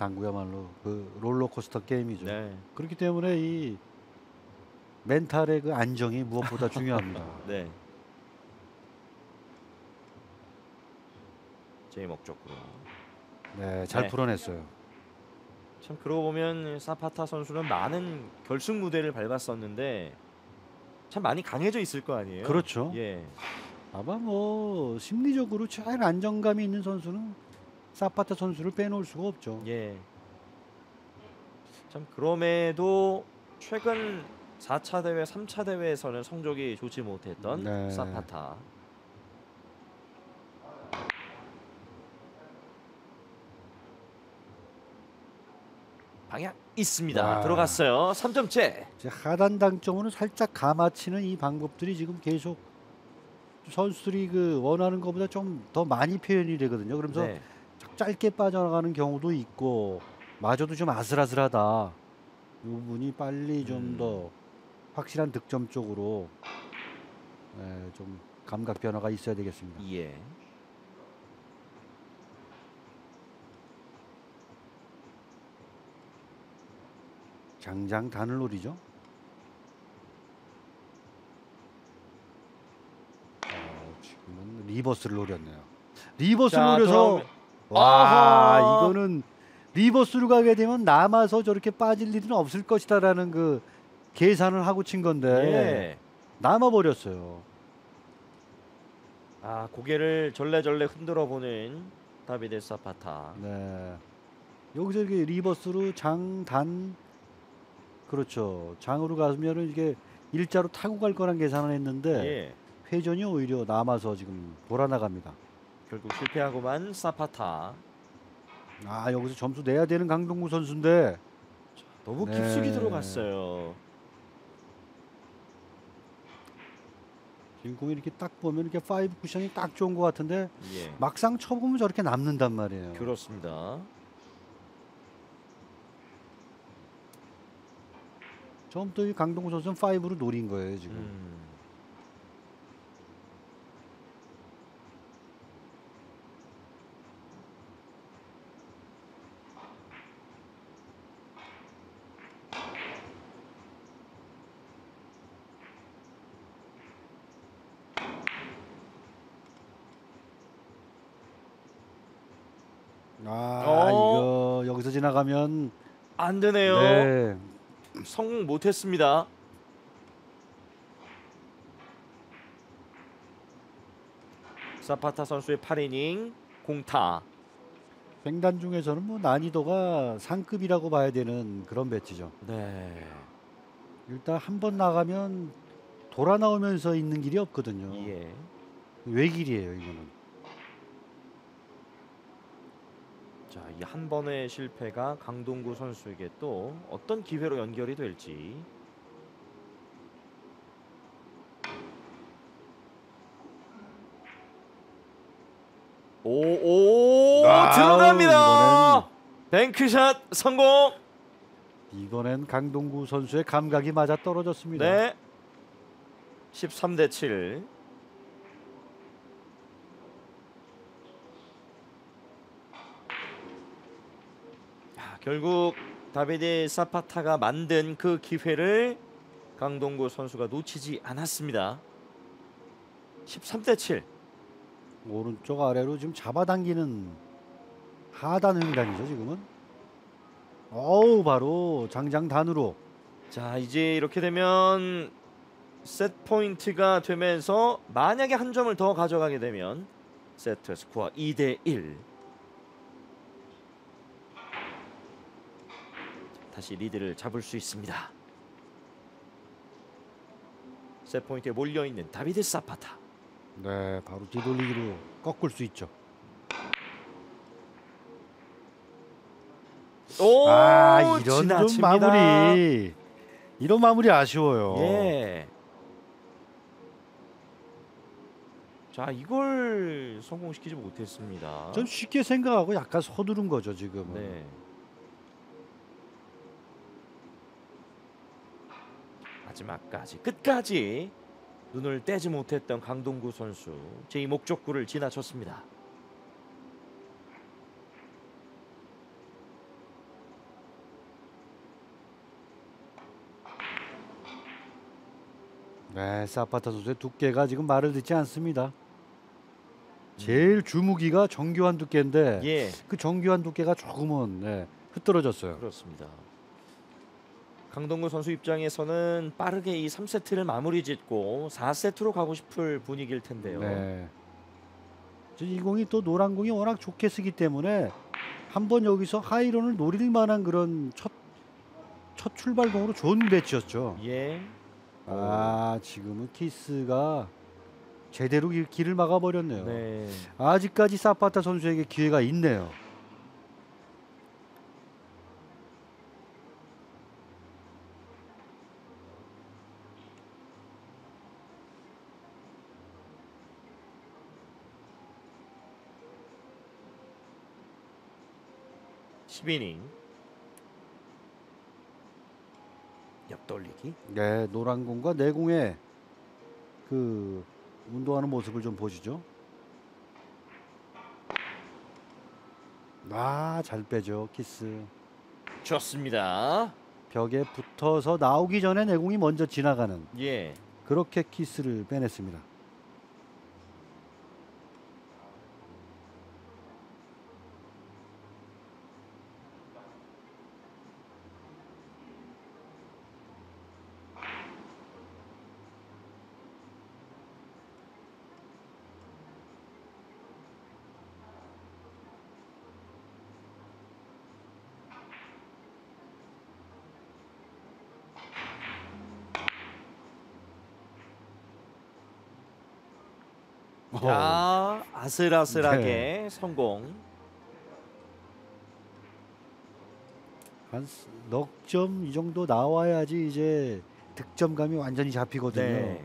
당구야말로 그 롤러코스터 게임이죠. 네, 그렇기 때문에 이 멘탈의 그 안정이 무엇보다 중요합니다. 네. 제 목적으로. 네, 잘 네. 풀어냈어요. 참 그러고 보면 사파타 선수는 많은 결승 무대를 밟았었는데 참 많이 강해져 있을 거 아니에요. 그렇죠. 예, 아마 뭐 심리적으로 제일 안정감이 있는 선수는 사파타 선수를 빼놓을 수가 없죠. 예. 참 그럼에도 최근 4차 대회, 3차 대회에서는 성적이 좋지 못했던 네. 사파타. 방향 있습니다. 와. 들어갔어요. 3점째. 이제 하단 당점으로 살짝 감아치는 이 방법들이 지금 계속 선수들이 그 원하는 것보다 좀 더 많이 표현이 되거든요. 그러면서 네. 짧게 빠져나가는 경우도 있고 마저도 좀 아슬아슬하다. 이 부분이 빨리 좀 음. 더 확실한 득점 쪽으로 예, 좀 감각 변화가 있어야 되겠습니다. 예. 장장 단을 노리죠. 어, 지금은 reverse를 노렸네요. reverse를 자, 노려서 와 아하. 이거는 reverse로 가게 되면 남아서 저렇게 빠질 일은 없을 것이다라는 그 계산을 하고 친 건데 예. 남아 버렸어요. 아 고개를 절레절레 흔들어 보는 다비드 사파타. 네. 여기서 이렇게 reverse로 장단 그렇죠. 장으로 가면은 이게 일자로 타고 갈 거란 계산을 했는데 예. 회전이 오히려 남아서 지금 돌아 나갑니다. 결국 실패하고만 사파타. 아 여기서 점수 내야 되는 강동구 선수인데 너무 네. 깊숙이 들어갔어요. 지금 공이 이렇게 딱 보면 이렇게 five 쿠션이 딱 좋은 것 같은데 예. 막상 쳐보면 저렇게 남는단 말이에요. 그렇습니다. 처음부터 이 강동구 선수는 파이브로 노린 거예요 지금. 음. 아 어. 이거 여기서 지나가면 안 되네요. 네. 성공 못했습니다. 사파타 선수의 8이닝 공타. 횡단 중에서는 뭐 난이도가 상급이라고 봐야 되는 그런 배치죠. 네. 일단 한 번 나가면 돌아 나오면서 있는 길이 없거든요. 예. 외길이에요 이거는. 자, 이 한 번의 실패가 강동구 선수에게 또 어떤 기회로 연결이 될지. 오, 오, 아우, 들어갑니다. 뱅크샷 성공. 이번엔 강동구 선수의 감각이 맞아 떨어졌습니다. 네. 13대 7. 결국 다비드 사파타가 만든 그 기회를 강동구 선수가 놓치지 않았습니다. 13대 7. 오른쪽 아래로 지금 잡아당기는 하단 횡단이죠 지금은. 어우 바로 장장단으로 자, 이제 이렇게 되면 세트 포인트가 되면서 만약에 한 점을 더 가져가게 되면 세트 스코어 2대 1. 다시 리드를 잡을 수 있습니다. 세트 포인트에 몰려 있는 다비드 사파타. 네 바로 뒤돌리기로 꺾을 수 있죠. 오! 아 이런. 마무리 이런 마무리 아쉬워요. 예. 자, 이걸 성공시키지 못했습니다. 전 쉽게 생각하고 약간 서두른 거죠 지금은. 네. 마지막까지 끝까지 눈을 떼지 못했던 강동구 선수 제2 목적구를 지나쳤습니다. 네, 사파타 선수의 두께가 지금 말을 듣지 않습니다. 제일 주무기가 정교한 두께인데 예, 그 정교한 두께가 조금은 네, 흐트러졌어요. 그렇습니다. 강동구 선수 입장에서는 빠르게 이 3세트를 마무리 짓고 4세트로 가고 싶을 분위기일 텐데요. 네. 이 공이 또 노란 공이 워낙 좋게 쓰기 때문에 한번 여기서 하이런을 노릴 만한 그런 첫, 첫 출발공으로 좋은 배치였죠. 예. 아 지금은 키스가 제대로 길- 길을 막아버렸네요. 네. 아직까지 사파타 선수에게 기회가 있네요. 십 이닝 옆돌리기. 네, 노란 공과 내 공의 그 운동하는 모습을 좀 보시죠. 아, 잘 빼죠. 키스. 좋습니다. 벽에 붙어서 나오기 전에 내공이 먼저 지나가는 예. 그렇게 키스를 빼냈습니다. 어, 자, 아슬아슬하게 네. 성공. 한 스- 넉점 이 정도 나와야지 이제 득점감이 완전히 잡히거든요. 네.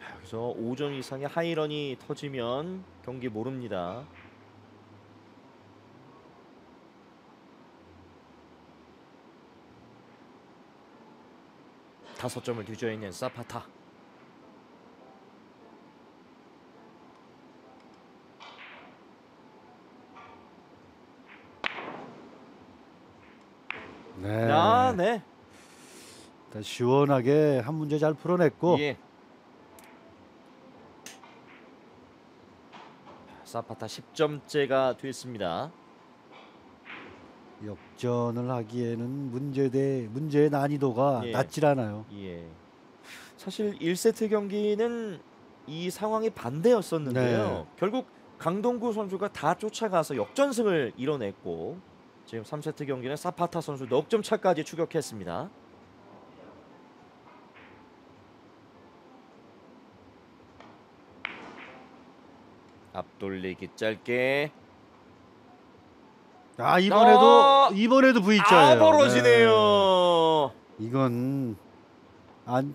자, 여기서 5점 이상의 하이런이 터지면 경기 모릅니다. 다섯 점을 뒤져 있는 사파타. 네. 아, 네. 일단 시원하게 한 문제 잘 풀어냈고 예. 사파타 10점째가 됐습니다. 역전을 하기에는 문제 대 문제의 난이도가 예. 낮질 않아요. 예. 사실 1세트 경기는 이 상황이 반대였었는데요. 네. 결국 강동구 선수가 다 쫓아가서 역전승을 이뤄냈고 지금 3세트 경기는 사파타 선수 넉점 차까지 추격했습니다. 앞돌리기 짧게 아 이번에도 어! 이번에도 V자예요. 아 벌어지네요. 이건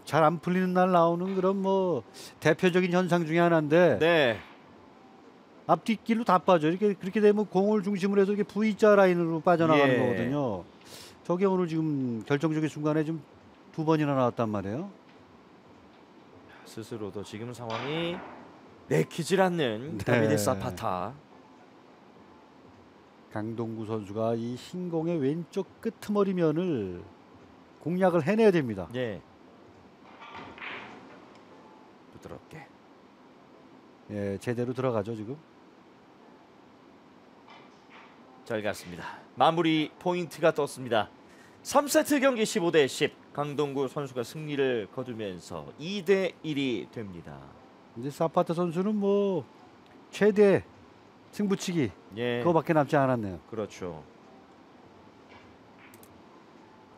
잘안 풀리는 날 나오는 그런 뭐 대표적인 현상 중에 하나인데 네. 앞뒷길로 다 빠져 이렇게 그렇게 되면 공을 중심으로 해서 이렇게 V자 라인으로 빠져나가는 예. 거거든요. 저게 오늘 지금 결정적인 순간에 좀 두 번이나 나왔단 말이에요. 스스로도 지금 상황이 내키질 않는 네. 다비드 사파타. 강동구 선수가 이 흰공의 왼쪽 끄트머리면을 공략을 해내야 됩니다. 예. 부드럽게. 예, 제대로 들어가죠 지금. 잘 갔습니다. 마무리 포인트가 떴습니다. 3세트 경기 15대 10. 강동구 선수가 승리를 거두면서 2대 1이 됩니다. 이제 사파타 선수는 뭐 최대 승부치기 예. 그거밖에 남지 않았네요. 그렇죠.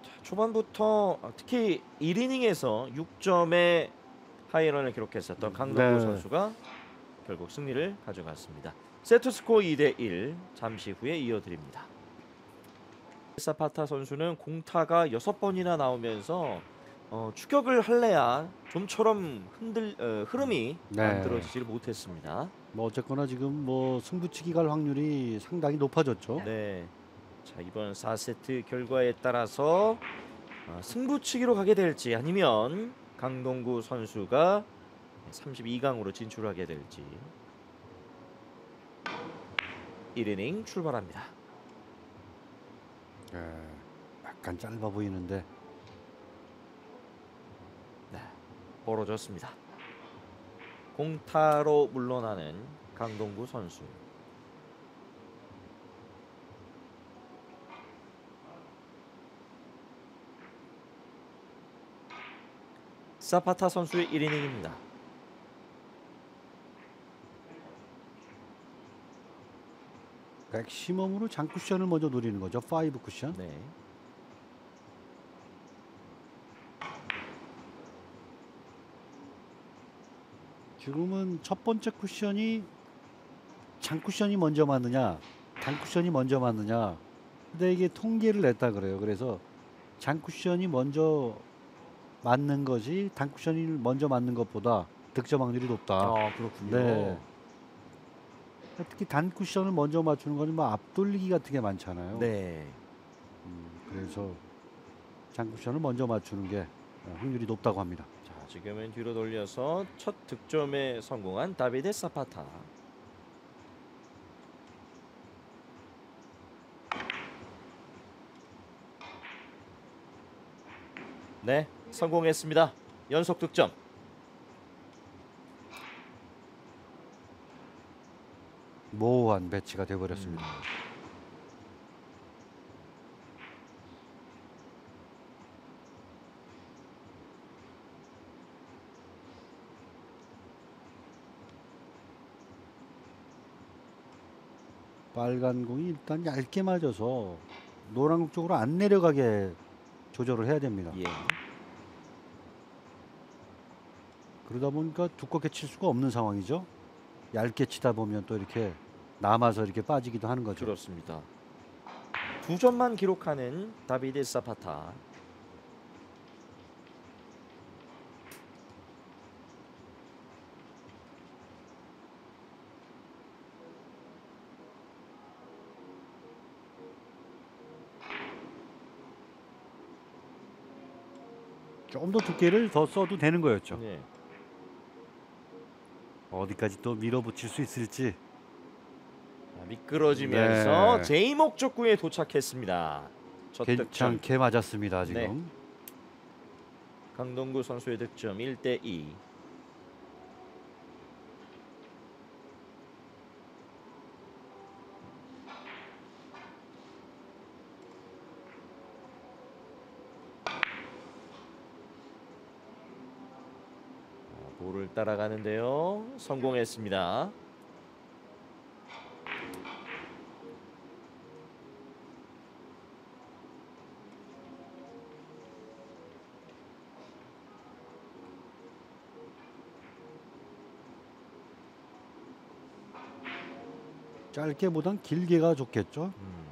자, 초반부터 특히 1이닝에서 6점의 하이런을 기록했었던 강동구 네. 선수가 결국 승리를 가져갔습니다. 세트 스코어 2대 1 잠시 후에 이어드립니다. 사파타 선수는 공타가 6번이나 나오면서 어, 추격을 할래야 좀처럼 흔들 어, 흐름이 네. 만들어지질 못했습니다. 뭐 어쨌거나 지금 뭐 승부치기 갈 확률이 상당히 높아졌죠. 네. 자 이번 4세트 결과에 따라서 어, 승부치기로 가게 될지 아니면 강동구 선수가 32강으로 진출하게 될지 1이닝 출발합니다. 예, 약간 짧아 보이는데 네, 벌어졌습니다. 공타로 물러나는 강동구 선수. 사파타 선수의 1이닝입니다. 맥시멈으로 장쿠션을 먼저 노리는 거죠. 5 쿠션. 네. 지금은 첫 번째 쿠션이 장쿠션이 먼저 맞느냐, 단쿠션이 먼저 맞느냐. 근데 이게 통계를 냈다 그래요. 그래서 장쿠션이 먼저 맞는 것이 단쿠션이 먼저 맞는 것보다 득점 확률이 높다. 아 그렇군요. 네. 특히 단 쿠션을 먼저 맞추는 거는 뭐 앞돌리기 같은 게 많잖아요. 네. 음, 그래서 장 쿠션을 먼저 맞추는 게 어, 확률이 높다고 합니다. 자 지금은 뒤로 돌려서 첫 득점에 성공한 다비드 사파타. 네, 성공했습니다. 연속 득점. 모호한 배치가 되어버렸습니다. 음. 빨간 공이 일단 얇게 맞아서 노란 공 쪽으로 안 내려가게 조절을 해야 됩니다. 예. 그러다 보니까 두껍게 칠 수가 없는 상황이죠. 얇게 치다 보면 또 이렇게 남아서 이렇게 빠지기도 하는 거죠. 그렇습니다. 두 점만 기록하는 다비드 사파타. 좀 더 두께를 더 써도 되는 거였죠. 네. 어디까지 또 밀어붙일 수 있을지. 자, 미끄러지면서 네. 제이 목적구에 도착했습니다. 첫. 괜찮게 맞았습니다 지금. 네. 강동구 선수의 득점 1대 2. 자, 볼을 따라가는데요. 성공했습니다. 짧게보단 길게가 좋겠죠. 음,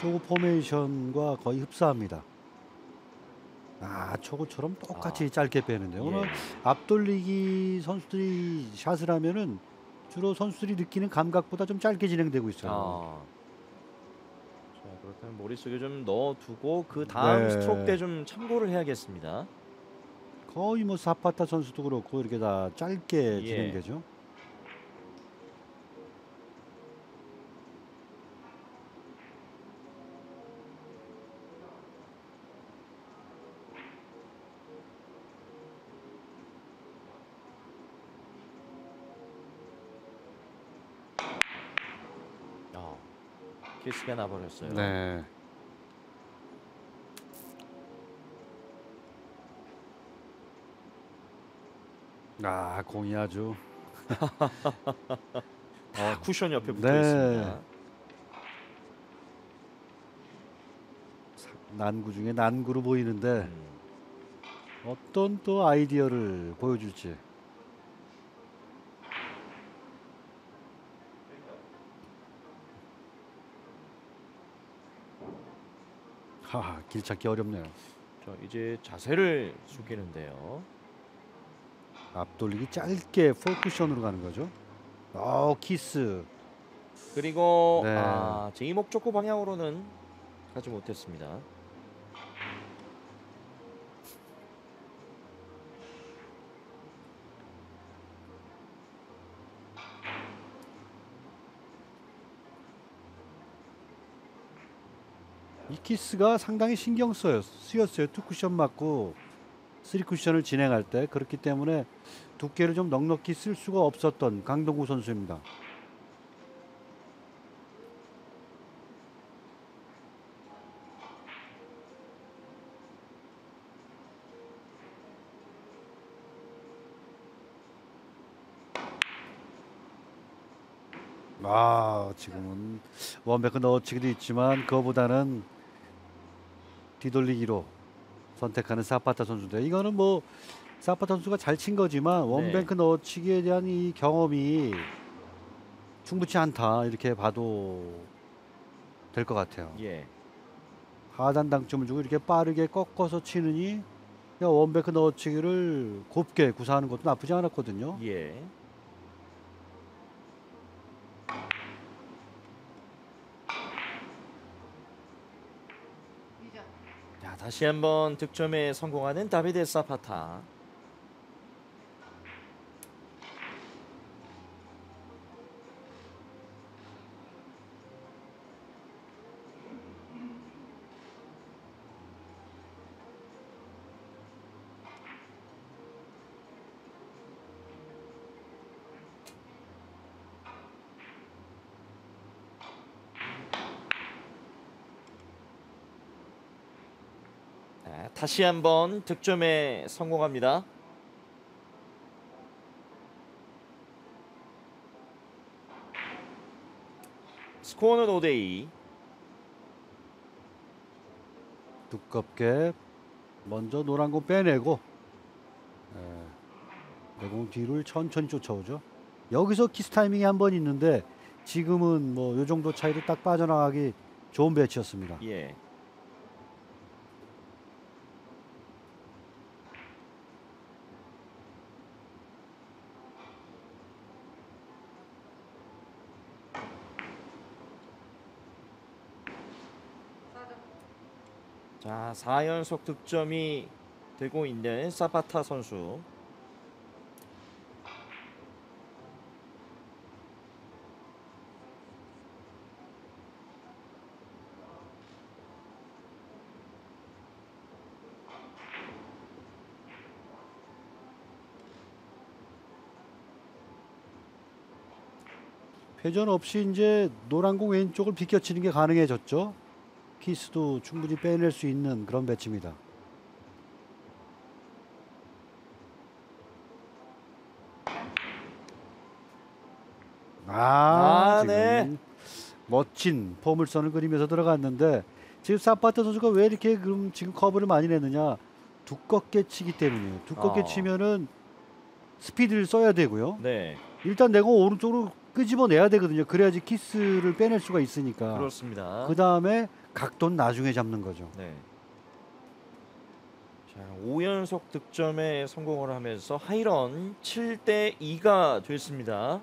초구 포메이션과 거의 흡사합니다. 아 초구처럼 똑같이 짧게 빼는데요. 예. 오늘 앞돌리기 선수들이 샷을 하면은 주로 선수들이 느끼는 감각보다 좀 짧게 진행되고 있어요. 아. 자, 그렇다면 머릿속에 좀 넣어두고 그 다음 네. 스트로크 때 좀 참고를 해야겠습니다. 거의 뭐 사파타 선수도 그렇고 이렇게 다 짧게 예. 진행되죠. 어, 키스가 나버렸어요. 네. 아 공이 아주 어, 쿠션 옆에 붙어 네. 있습니다. 난구 중에 난구로 보이는데 음, 어떤 또 아이디어를 보여줄지. 하하 길 찾기 어렵네요. 자, 이제 자세를 숙이는데요. 앞돌리기 짧게 포쿠션으로 가는 거죠. 어 키스. 그리고 네. 아, 제이 목적구 방향으로는 가지 못했습니다. 이 키스가 상당히 신경 써요. 쓰였어요. two 쿠션 맞고 three 쿠션을 진행할 때 그렇기 때문에 두께를 좀 넉넉히 쓸 수가 없었던 강동구 선수입니다. 아 지금은 원백은 넣어치기도 있지만 그거보다는 뒤돌리기로 선택하는 사파타 선수인데 이거는 뭐 사파타 선수가 잘 친 거지만 원뱅크 넣어치기에 대한 이 경험이 충분치 않다 이렇게 봐도 될 것 같아요. 예. 하단 당점을 주고 이렇게 빠르게 꺾어서 치느니 원뱅크 넣어치기를 곱게 구사하는 것도 나쁘지 않았거든요. 예. 다시 한번 득점에 성공하는 다비드 사파타. 자, 다시 한번 득점에 성공합니다. 스코어는 5대 2. 두껍게 먼저 노란 공 빼내고 예, 내공 뒤를 천천히 쫓아오죠. 여기서 키스 타이밍이 한 번 있는데 지금은 뭐 요 정도 차이로 딱 빠져나가기 좋은 배치였습니다. 예. 자, 4연속 득점이 되고 있는 사파타 선수. 회전 없이 이제 노란 공 왼쪽을 비껴치는 게 가능해졌죠. 키스도 충분히 빼낼 수 있는 그런 배치입니다. 아, 아, 네. 멋진 포물선을 그리면서 들어갔는데 지금 사파트 선수가 왜 이렇게 그럼 지금 커브를 많이 냈느냐? 두껍게 치기 때문이에요. 두껍게 어. 치면은 스피드를 써야 되고요. 네, 일단 내가 오른쪽으로 끄집어내야 되거든요. 그래야지 키스를 빼낼 수가 있으니까. 그렇습니다. 그 다음에 각도는 나중에 잡는 거죠. 네. 자, 5연속 득점에 성공을 하면서 하이런 7대 2가 됐습니다.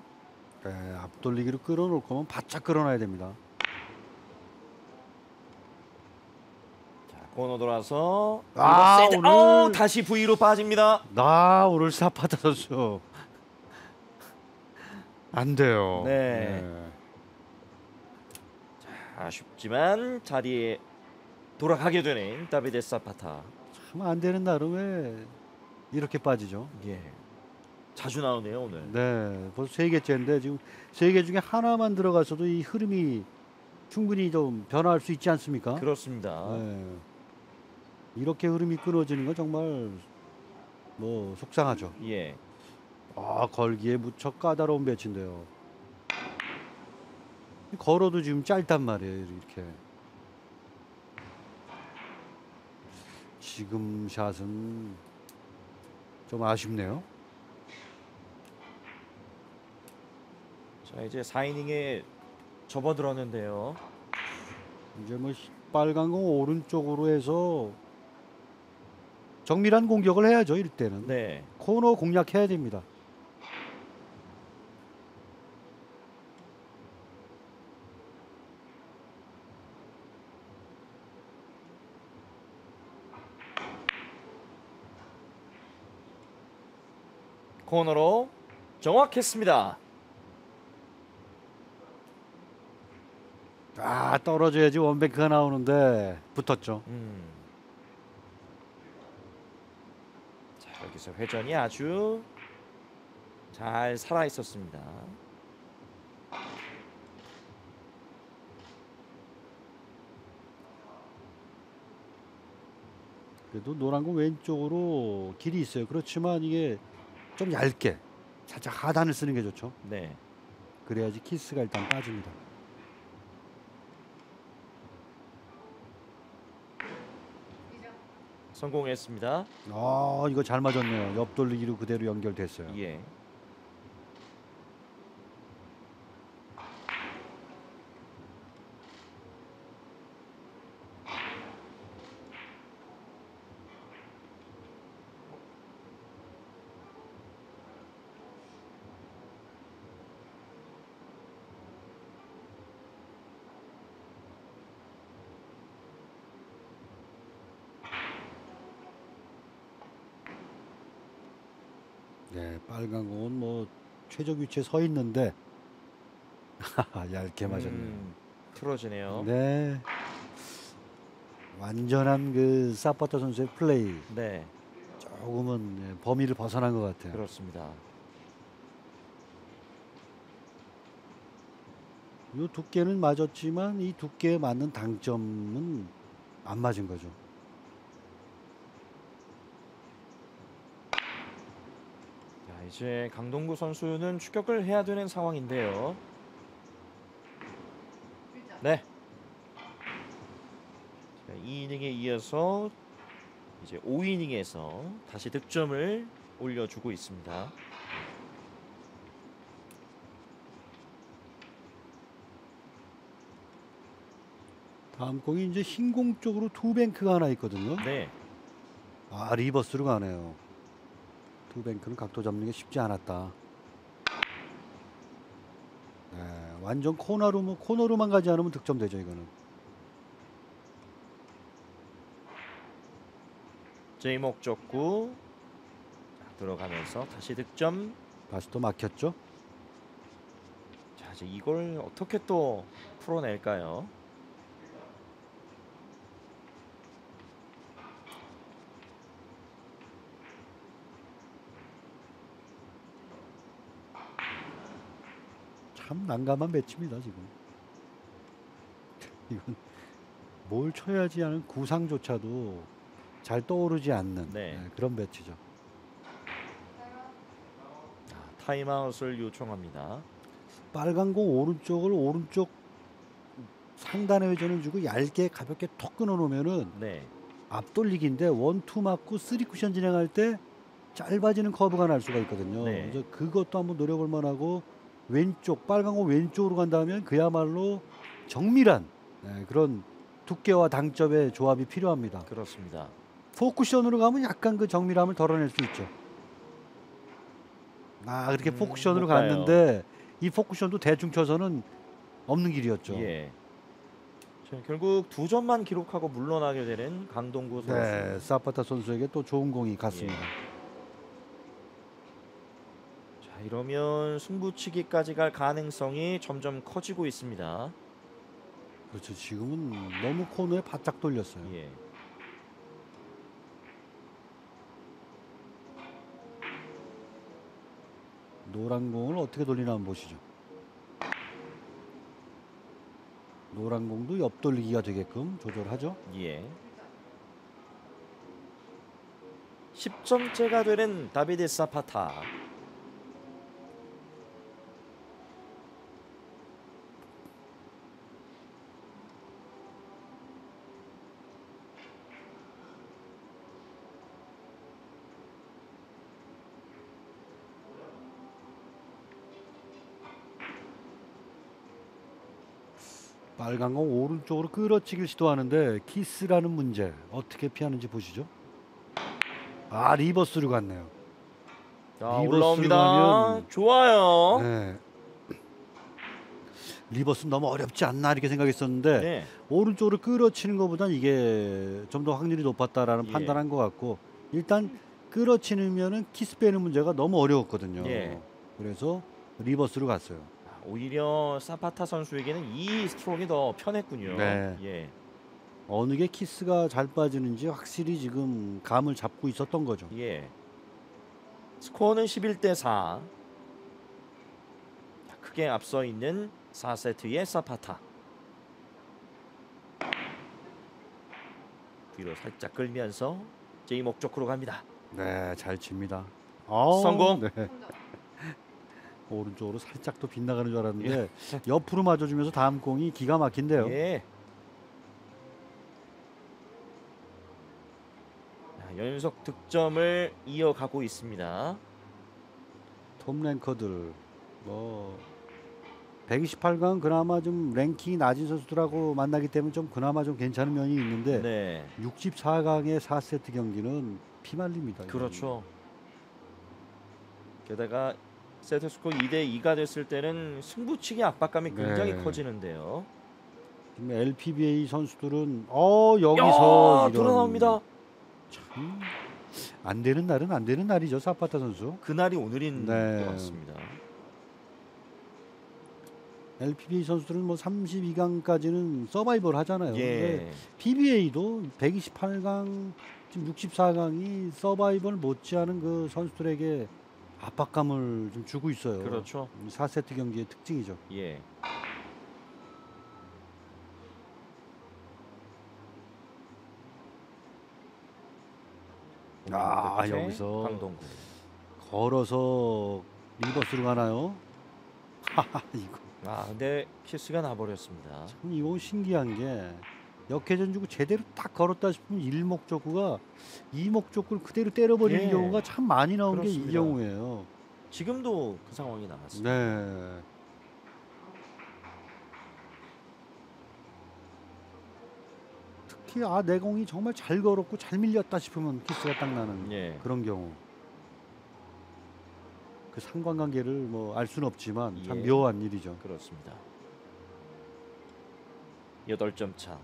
네, 앞돌리기로 끌어놓을 거면 바짝 끌어놔야 됩니다. 자, 코너 돌아서 아, 오늘- 어우, 다시 V로 빠집니다. 나 오늘 사파타 선수 안 돼요. 네. 아쉽지만 자리에 돌아가게 되는 다비데 사파타. 참 안 되는 나름에 이렇게 빠지죠. 예. 자주 나오네요 오늘. 네, 벌써 세 개째인데 지금 세 개 중에 하나만 들어갔어도 이 흐름이 충분히 좀 변화할 수 있지 않습니까? 그렇습니다. 네. 이렇게 흐름이 끊어지는 건 정말 뭐 속상하죠. 예. 아 걸기에 무척 까다로운 배치인데요. 걸어도 지금 짧단 말이에요 이렇게. 지금 샷은 좀 아쉽네요. 자 이제 4이닝에 접어들었는데요. 이제 뭐 시- 빨간 공 오른쪽으로 해서 정밀한 공격을 해야죠 이럴 때는. 네. 코너 공략해야 됩니다. 코너로 정확했습니다. 아 떨어져야지 원뱅크가 나오는데 붙었죠. 음. 자 여기서 회전이 아주 잘 살아 있었습니다. 그래도 노란 공 왼쪽으로 길이 있어요. 그렇지만 이게 좀 얇게 살짝 하단을 쓰는 게 좋죠. 네. 그래야지 키스가 일단 빠집니다. 성공했습니다. 아 이거 잘 맞았네요. 옆 돌리기로 그대로 연결됐어요. 예. 네, 빨간 공은 뭐 최적 위치에 서 있는데 얇게 맞았네요. 음, 틀어지네요. 네. 완전한 그 사파타 선수의 플레이 네. 조금은 예, 범위를 벗어난 것 같아요. 그렇습니다. 이 두께는 맞았지만 이 두께에 맞는 당점은 안 맞은 거죠. 이제 강동구 선수는 추격을 해야 되는 상황인데요. 네. 자, 2이닝에 이어서 이제 5이닝에서 다시 득점을 올려주고 있습니다. 다음 공이 이제 흰 공 쪽으로 투뱅크가 하나 있거든요. 네. 아 리버스로 가네요. 투뱅크는 각도 잡는 게 쉽지 않았다. 네, 완전 코너로 뭐 코너로만 가지 않으면 득점되죠 이거는. 제이목 족구 자, 들어가면서 다시 득점. 또 막혔죠. 자, 이제 이걸 어떻게 또 풀어낼까요? 참 난감한 배치입니다 지금. 이건 뭘 쳐야지 하는 구상조차도 잘 떠오르지 않는 네. 네, 그런 배치죠. 아, 타임아웃을 요청합니다. 빨간 공 오른쪽을 오른쪽 상단에 회전을 주고 얇게 가볍게 톡 끊어 놓으면은 네. 앞돌리기인데 one two 맞고 three 쿠션 진행할 때 짧아지는 커브가 날 수가 있거든요. 네. 그래서 그것도 한번 노려볼 만하고 왼쪽 빨간 공 왼쪽으로 간다면 그야말로 정밀한 네, 그런 두께와 당점의 조합이 필요합니다. 그렇습니다. 포쿠션으로 가면 약간 그 정밀함을 덜어낼 수 있죠. 아 그렇게 음, 포쿠션으로. 갔는데 이 포쿠션도 대충 쳐서는 없는 길이었죠. 예. 자, 결국 두 점만 기록하고 물러나게 되는 강동구 선수. 네, 사파타 선수에게 또 좋은 공이 갔습니다. 자, 이러면 승부치기까지 갈 가능성이 점점 커지고 있습니다. 그렇죠. 지금은 너무 코너에 바짝 돌렸어요. 예. 노란 공을 어떻게 돌리나 한번 보시죠. 노란 공도 옆 돌리기가 되게끔 조절하죠. 예. 10점째가 되는 다비드 사파타. 빨간 공 오른쪽으로 끌어치기를 시도하는데 키스라는 문제 어떻게 피하는지 보시죠. 아 reverse로 갔네요. 자, 올라옵니다. 가면- 좋아요. 네. reverse 너무 어렵지 않나 이렇게 생각했었는데 네. 오른쪽으로 끌어치는 것보단 이게 좀 더 확률이 높았다라는 예. 판단한 것 같고 일단 끌어치면은 키스 빼는 문제가 너무 어려웠거든요. 예. 그래서 reverse로 갔어요. 오히려 사파타 선수에게는 이 스트로크가 더 편했군요. 네. 예. 어느 게 키스가 잘 빠지는지 확실히 지금 감을 잡고 있었던 거죠. 예. 스코어는 11대 4. 크게 앞서 있는 4세트의 사파타. 뒤로 살짝 끌면서 제이 목적으로 갑니다. 네, 잘 칩니다. 성공. 네. 오른쪽으로 살짝 또 빗나가는 줄 알았는데 옆으로 맞아주면서 다음 공이 기가 막힌데요. 예. 자, 연속 득점을 이어가고 있습니다. 톱 랭커들 뭐 128강 그나마 좀 랭킹이 낮은 선수들하고 만나기 때문에 좀 그나마 좀 괜찮은 면이 있는데 네. 64강의 4세트 경기는 피말립니다. 그렇죠. 게다가 세트 스코어 2대 2가 됐을 때는 승부치기 압박감이 굉장히 네. 커지는데요. 지금 LPBA 선수들은 어 여기서 야, 이런 돌아 나옵니다. 참, 안 되는 날은 안 되는 날이죠 사파타 선수. 그날이 오늘인 네. 것 같습니다. LPBA 선수들은 뭐 32강까지는 서바이벌 하잖아요. 예. PBA도 128강 지금 64강이 서바이벌 못지않은 그 선수들에게 압박감을 좀 주고 있어요. 그렇죠. 4세트 경기의 특징이죠. 예. 아, 여기서. 강동구. 걸어서 리버스로 가나요? 하하 이거 아, 근데 키스가 나버렸습니다. 참 이거 신기한 게 역회전 주고 제대로 딱 걸었다 싶으면 일목적구가 이목적구를 그대로 때려버리는 예. 경우가 참 많이 나온 게 이. 경우예요. 지금도 그 상황이 나왔습니다. 네. 특히 아 내공이 정말 잘 걸었고 잘 밀렸다 싶으면 키스가 딱 나는 예. 그런 경우. 그 상관관계를 뭐 알 수는 없지만 참 예. 묘한 일이죠. 그렇습니다. 8점 차.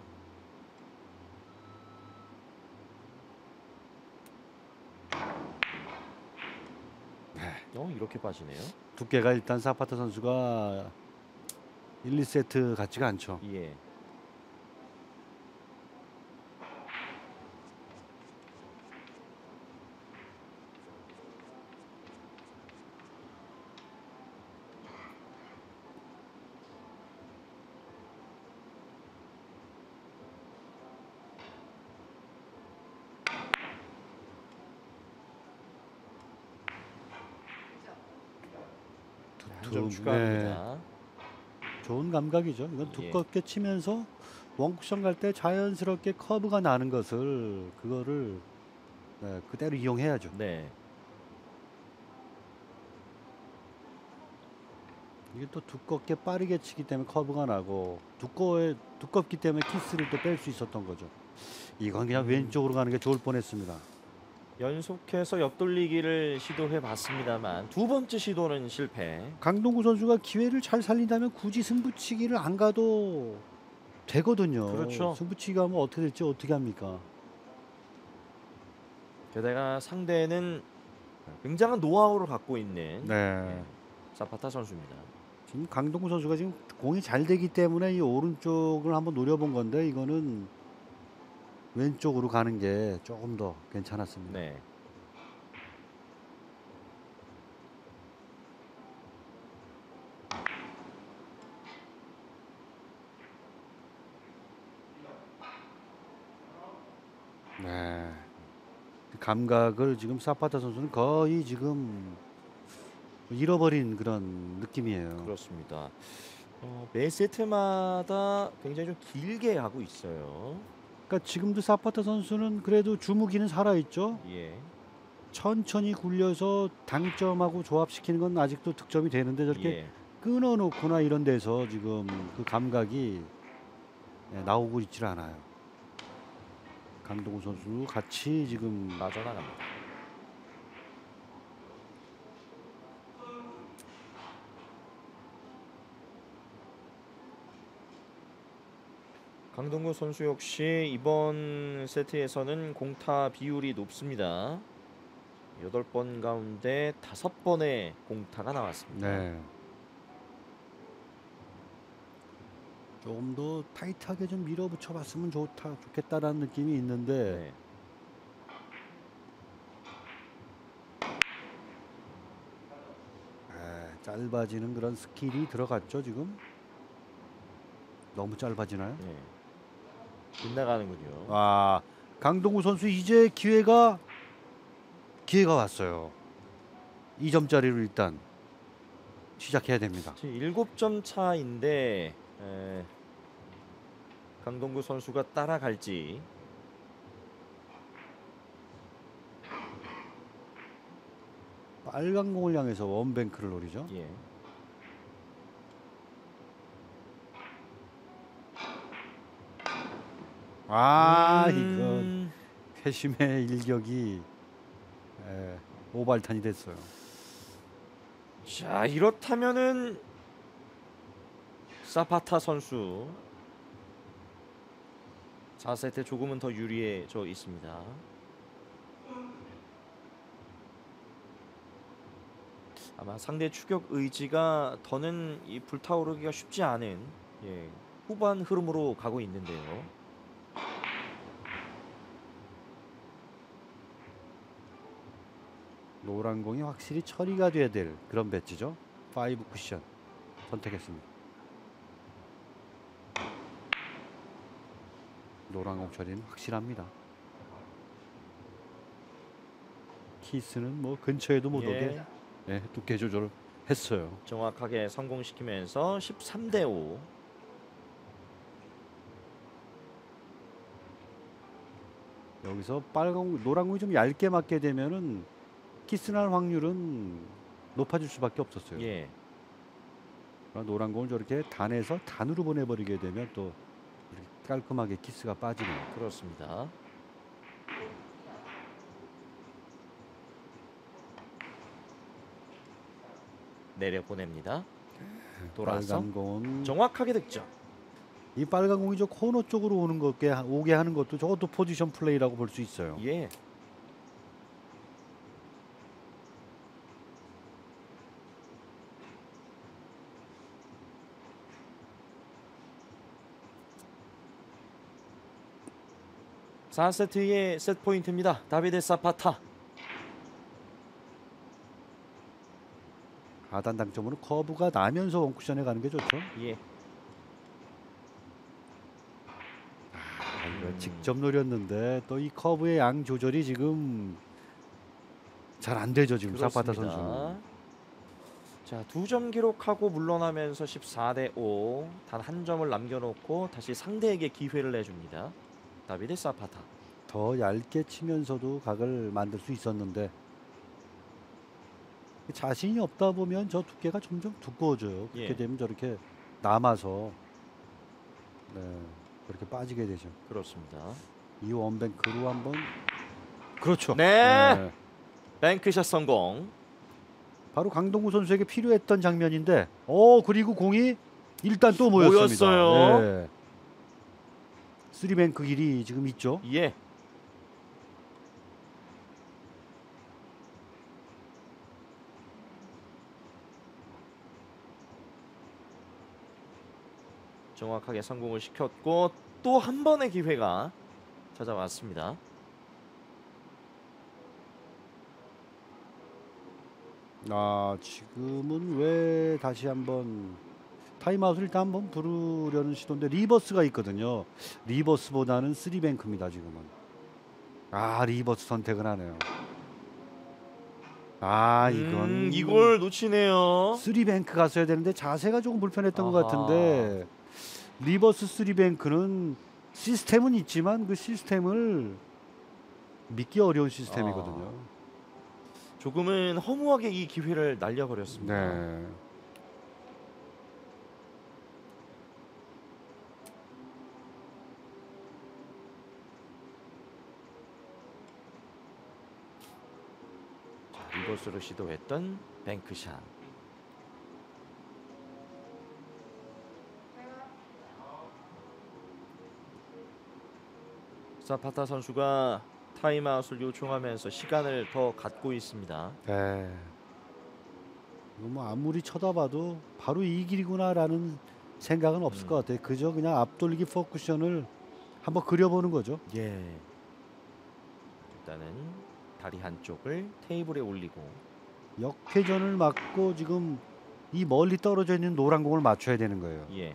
어, 이렇게 빠지네요. 두께가 일단 사파타 선수가 1, 2세트 같지가 않죠. 예. 두- 추가합니다. 좋은 감각이죠. 이건 예. 두껍게 치면서 one쿠션 갈 때 자연스럽게 커브가 나는 것을 그거를 네, 그대로 이용해야죠. 네. 이게 또 두껍게 빠르게 치기 때문에 커브가 나고 두꺼워 두껍기 때문에 키스를 또 뺄 수 있었던 거죠. 이건 그냥 음. 왼쪽으로 가는 게 좋을 뻔했습니다. 연속해서 옆돌리기를 시도해 봤습니다만 두 번째 시도는 실패. 강동구 선수가 기회를 잘 살린다면 굳이 승부치기를 안 가도 되거든요. 그렇죠. 승부치기 가면 어떻게 될지 어떻게 합니까? 게다가 상대는 굉장한 노하우를 갖고 있는 네. 사파타 선수입니다. 지금 강동구 선수가 지금 공이 잘 되기 때문에 이 오른쪽을 한번 노려본 건데 이거는 왼쪽으로 가는 게 조금 더 괜찮았습니다. 네. 네. 감각을 지금 사파타 선수는 거의 지금 잃어버린 그런 느낌이에요. 그렇습니다. 어, 매 세트마다 굉장히 좀 길게 하고 있어요. 그러니까 지금도 사파타 선수는 그래도 주무기는 살아 있죠. 예. 천천히 굴려서 당점하고 조합시키는 건 아직도 득점이 되는데 저렇게 예. 끊어놓거나 이런 데서 지금 그 감각이 예, 나오고 있질 않아요. 강동우 선수 같이 지금 빠져나갑니다. 강동구 선수 역시 이번 세트에서는 공타 비율이 높습니다. 8번 가운데 5번의 공타가 나왔습니다. 네. 조금 더 타이트하게 좀 밀어붙여 봤으면 좋다 좋겠다라는 느낌이 있는데 네. 에, 짧아지는 그런 skill이 들어갔죠 지금 너무 짧아지나요? 네. 빗나가는군요. 아 강동구 선수 이제 기회가 기회가 왔어요. 2점짜리로 일단 시작해야 됩니다. 지금 7점 차인데 에, 강동구 선수가 따라갈지 빨간 공을 향해서 원뱅크를 노리죠. 예. 아 이건 음, 회심의 일격이 에, 오발탄이 됐어요. 자 이렇다면은 사파타 선수 4세트 조금은 더 유리해져 있습니다. 아마 상대 추격 의지가 더는 이 불타오르기가 쉽지 않은 예, 후반 흐름으로 가고 있는데요. 노란 공이 확실히 처리가 돼야 될 그런 배치죠. 5 쿠션 선택했습니다. 노란 공 처리는 확실합니다. 키스는 뭐 근처에도 못 오게 예, 예, 두께 조절을 했어요. 정확하게 성공시키면서 13대 5. 여기서 빨간 공, 노란 공이 좀 얇게 맞게 되면은 키스 날 확률은 높아질 수밖에 없었어요. 예. 노란 공을 저렇게 단에서 단으로 보내버리게 되면 또 깔끔하게 키스가 빠지네요. 그렇습니다. 내려 보냅니다. 돌아서 공. 정확하게 득점. 이 빨간 공이 저 코너 쪽으로 오는 것게 오게 하는 것도 저것도 포지션 플레이라고 볼 수 있어요. 예. 사세트의 세트 포인트입니다. 다비드 사파타. 하단 당점으로 커브가 나면서 원쿠션에 가는 게 좋죠. 예. 아, 이거 음. 직접 노렸는데 또 이 커브의 양 조절이 지금 잘 안 되죠 지금 사파타 선수. 자, 두 점 기록하고 물러나면서 14대 5. 단 한 점을 남겨 놓고 다시 상대에게 기회를 내줍니다. 다비드 사파타. 더 얇게 치면서도 각을 만들 수 있었는데 자신이 없다 보면 저 두께가 점점 두꺼워져요. 그렇게 예. 되면 저렇게 남아서 네, 그렇게 빠지게 되죠. 그렇습니다. 이 원뱅크로 한번 그렇죠. 네. 뱅크샷 성공. 바로 강동구 선수에게 필요했던 장면인데, 어 그리고 공이 일단 또 모였습니다. 모였어요. 네. 쓰리뱅크 길이 지금 있죠. 예. 정확하게 성공을 시켰고 또 한 번의 기회가 찾아왔습니다. 아 지금은 왜 다시 한번 타임아웃을 일단 한번 부르려는 시도인데 리버스가 있거든요. 리버스보다는 쓰리뱅크입니다 지금은. 아 reverse 선택을 하네요. 아 이건 음, 이걸 놓치네요. three bank 갔어야 되는데 자세가 조금 불편했던 것 아하. 같은데 reverse three bank는 시스템은 있지만 그 시스템을 믿기 어려운 시스템이거든요. 아. 조금은 허무하게 이 기회를 날려버렸습니다. 네. 자, reverse로 시도했던 bank shot. 사파타 선수가 타임아웃을 요청하면서 시간을 더 갖고 있습니다. 네. 이거 뭐 아무리 쳐다봐도 바로 이 길이구나라는 생각은 없을 음. 것 같아요. 그저 그냥 앞돌리기 four쿠션을 한번 그려보는 거죠. 예. 일단은 다리 한쪽을 테이블에 올리고 역회전을 맞고 지금 이 멀리 떨어져 있는 노란 공을 맞춰야 되는 거예요. 예.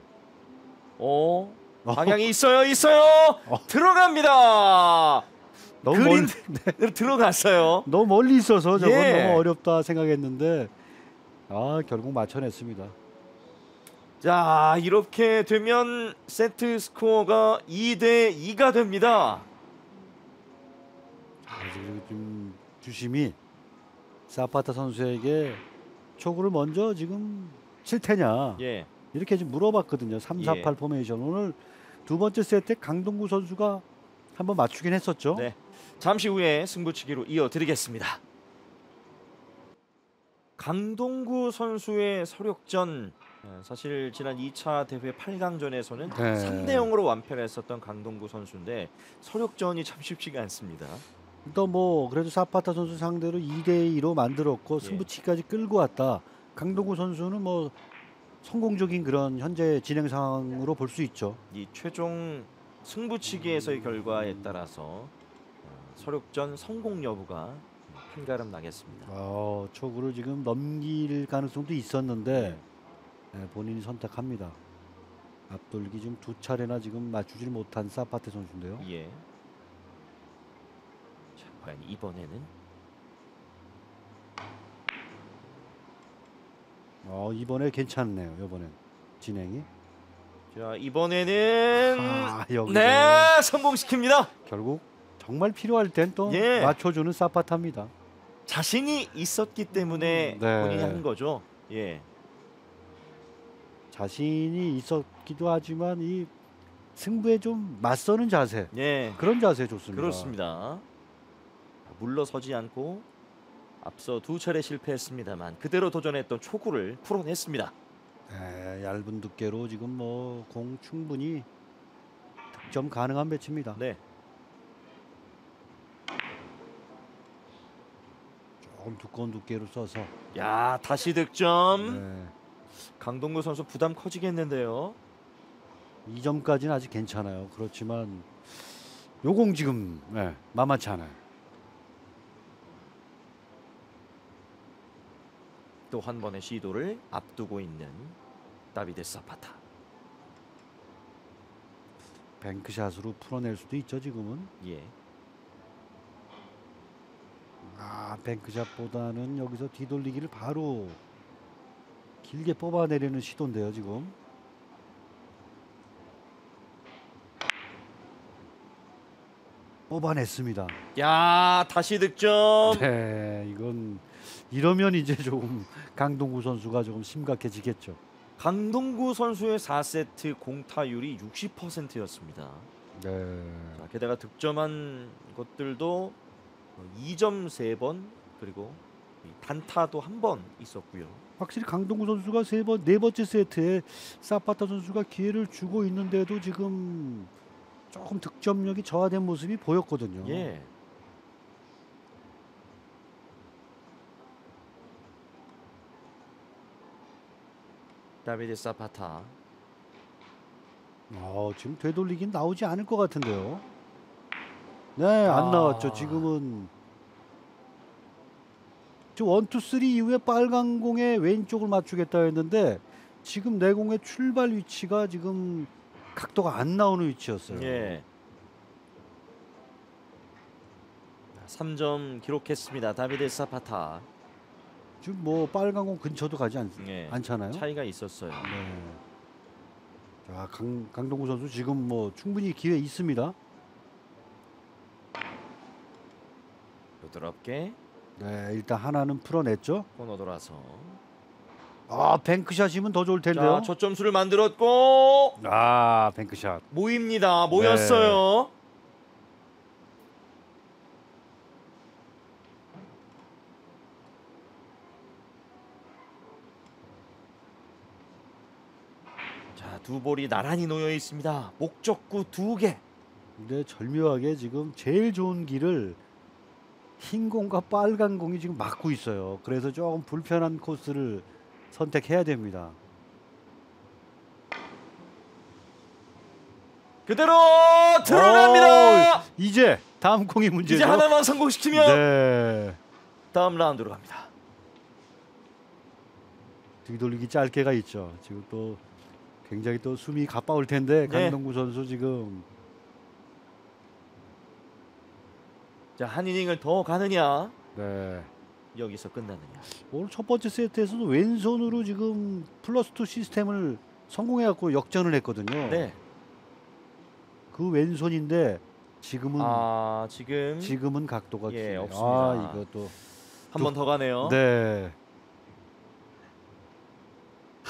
오 어, 방향이 있어요, 있어요. 어. 들어갑니다. 너무 그린 멀리, 들어갔어요. 너무 멀리 있어서 저건 예. 너무 어렵다 생각했는데 아 결국 맞춰냈습니다. 자 이렇게 되면 세트 스코어가 2대 2가 됩니다. 아, 지금 좀 주심이 사파타 선수에게 초구를 먼저 지금 칠 테냐 예, 이렇게 좀 물어봤거든요. 3, 4, 예. 8 포메이션 오늘 두 번째 세트 강동구 선수가 한번 맞추긴 했었죠. 네. 잠시 후에 승부치기로 이어드리겠습니다. 강동구 선수의 설욕전 어, 사실 지난 2차 대회 8강전에서는 네. 3대 0으로 완패했었던 강동구 선수인데 설욕전이 참 쉽지가 않습니다. 또 뭐 그래도 사파타 선수 상대로 2대 2로 만들었고 예. 승부치기까지 끌고 왔다. 강동구 선수는 뭐 성공적인 그런 현재 진행 상황으로 볼 수 있죠. 이 최종 승부치기에서의 결과에 따라서 어, 서력전 성공 여부가 한가름 나겠습니다. 어, 초구를 지금 넘길 가능성도 있었는데 네, 본인이 선택합니다. 앞돌기 지금 두 차례나 지금 맞추질 못한 사파테 선수인데요. 예. 자, 과연 이번에는 어, 이번에 괜찮네요. 이번엔 진행이. 자 이번에는 아, 여기 네 성공시킵니다. 결국 정말 필요할 땐 또 예. 맞춰주는 사파타입니다. 자신이 있었기 때문에 네. 본인이 한 거죠. 예. 자신이 있었기도 하지만 이 승부에 좀 맞서는 자세 예. 그런 자세 좋습니다. 그렇습니다. 물러서지 않고 앞서 두 차례 실패했습니다만 그대로 도전했던 초구를 풀어냈습니다. 네, 얇은 두께로 지금 뭐 공 충분히 득점 가능한 배치입니다. 네. 조금 두꺼운 두께로 써서 야 다시 득점. 네, 강동구 선수 부담 커지겠는데요. 이 점까지는 아직 괜찮아요. 그렇지만 요공 지금 네, 만만치 않아요. 또 한 번의 시도를 앞두고 있는 다비드 사파타. 뱅크샷으로 풀어낼 수도 있죠 지금은. 예. 아 뱅크샷보다는 여기서 뒤돌리기를 바로 길게 뽑아내려는 시도인데요 지금. 뽑아냈습니다. 야 다시 득점. 네, 이건 이러면 이제 조금 강동구 선수가 조금 심각해지겠죠. 강동구 선수의 4세트 공타율이 60%였습니다. 네. 자, 게다가 득점한 것들도 2점 3번 그리고 이 단타도 한 번 있었고요. 확실히 강동구 선수가 세 번 네 번째 세트에 사파타 선수가 기회를 주고 있는데도 지금 조금 득점력이 저하된 모습이 보였거든요. 예. 다비드 사파타. 어, 지금 되돌리긴 나오지 않을 것 같은데요. 네, 안 아. 나왔죠. 지금은 저 one two three 이후에 빨간 공에 왼쪽을 맞추겠다 했는데 지금 내 공의 출발 위치가 지금 각도가 안 나오는 위치였어요. 예. 3점 기록했습니다. 다비드 사파타. 지금 뭐 빨간 공 근처도 가지 않, 예. 않잖아요. 차이가 있었어요. 네. 자, 강, 강동구 선수 지금 뭐 충분히 기회 있습니다. 부드럽게 네, 일단 하나는 풀어냈죠. 코너 돌아서. 아, 뱅크샷이면 더 좋을 텐데요. 자, 첫 점수를 만들었고 아, 뱅크샷. 모입니다. 모였어요. 자, 두 볼이 나란히 놓여 있습니다. 목적구 두 개. 근데 절묘하게 지금 제일 좋은 길을 흰 공과 빨간 공이 지금 막고 있어요. 그래서 조금 불편한 코스를 선택해야 됩니다. 그대로 들어갑니다. 오, 이제 다음 공이 문제죠. 이제 하나만 성공시키면 네. 다음 라운드로 갑니다. 뒤돌리기 짧게가 있죠. 지금 또 굉장히 또 숨이 가빠울 텐데 네. 강동구 선수 지금 자, 한 이닝을 더 가느냐? 네. 여기서 끝나느냐? 오늘 첫 번째 세트에서도 왼손으로 지금 plus two system을 성공해 갖고 역전을 했거든요. 네. 그 왼손인데 지금은 아, 지금 지금은 각도가 예. 없습니다. 아 이것도 한번 더 가네요. 네.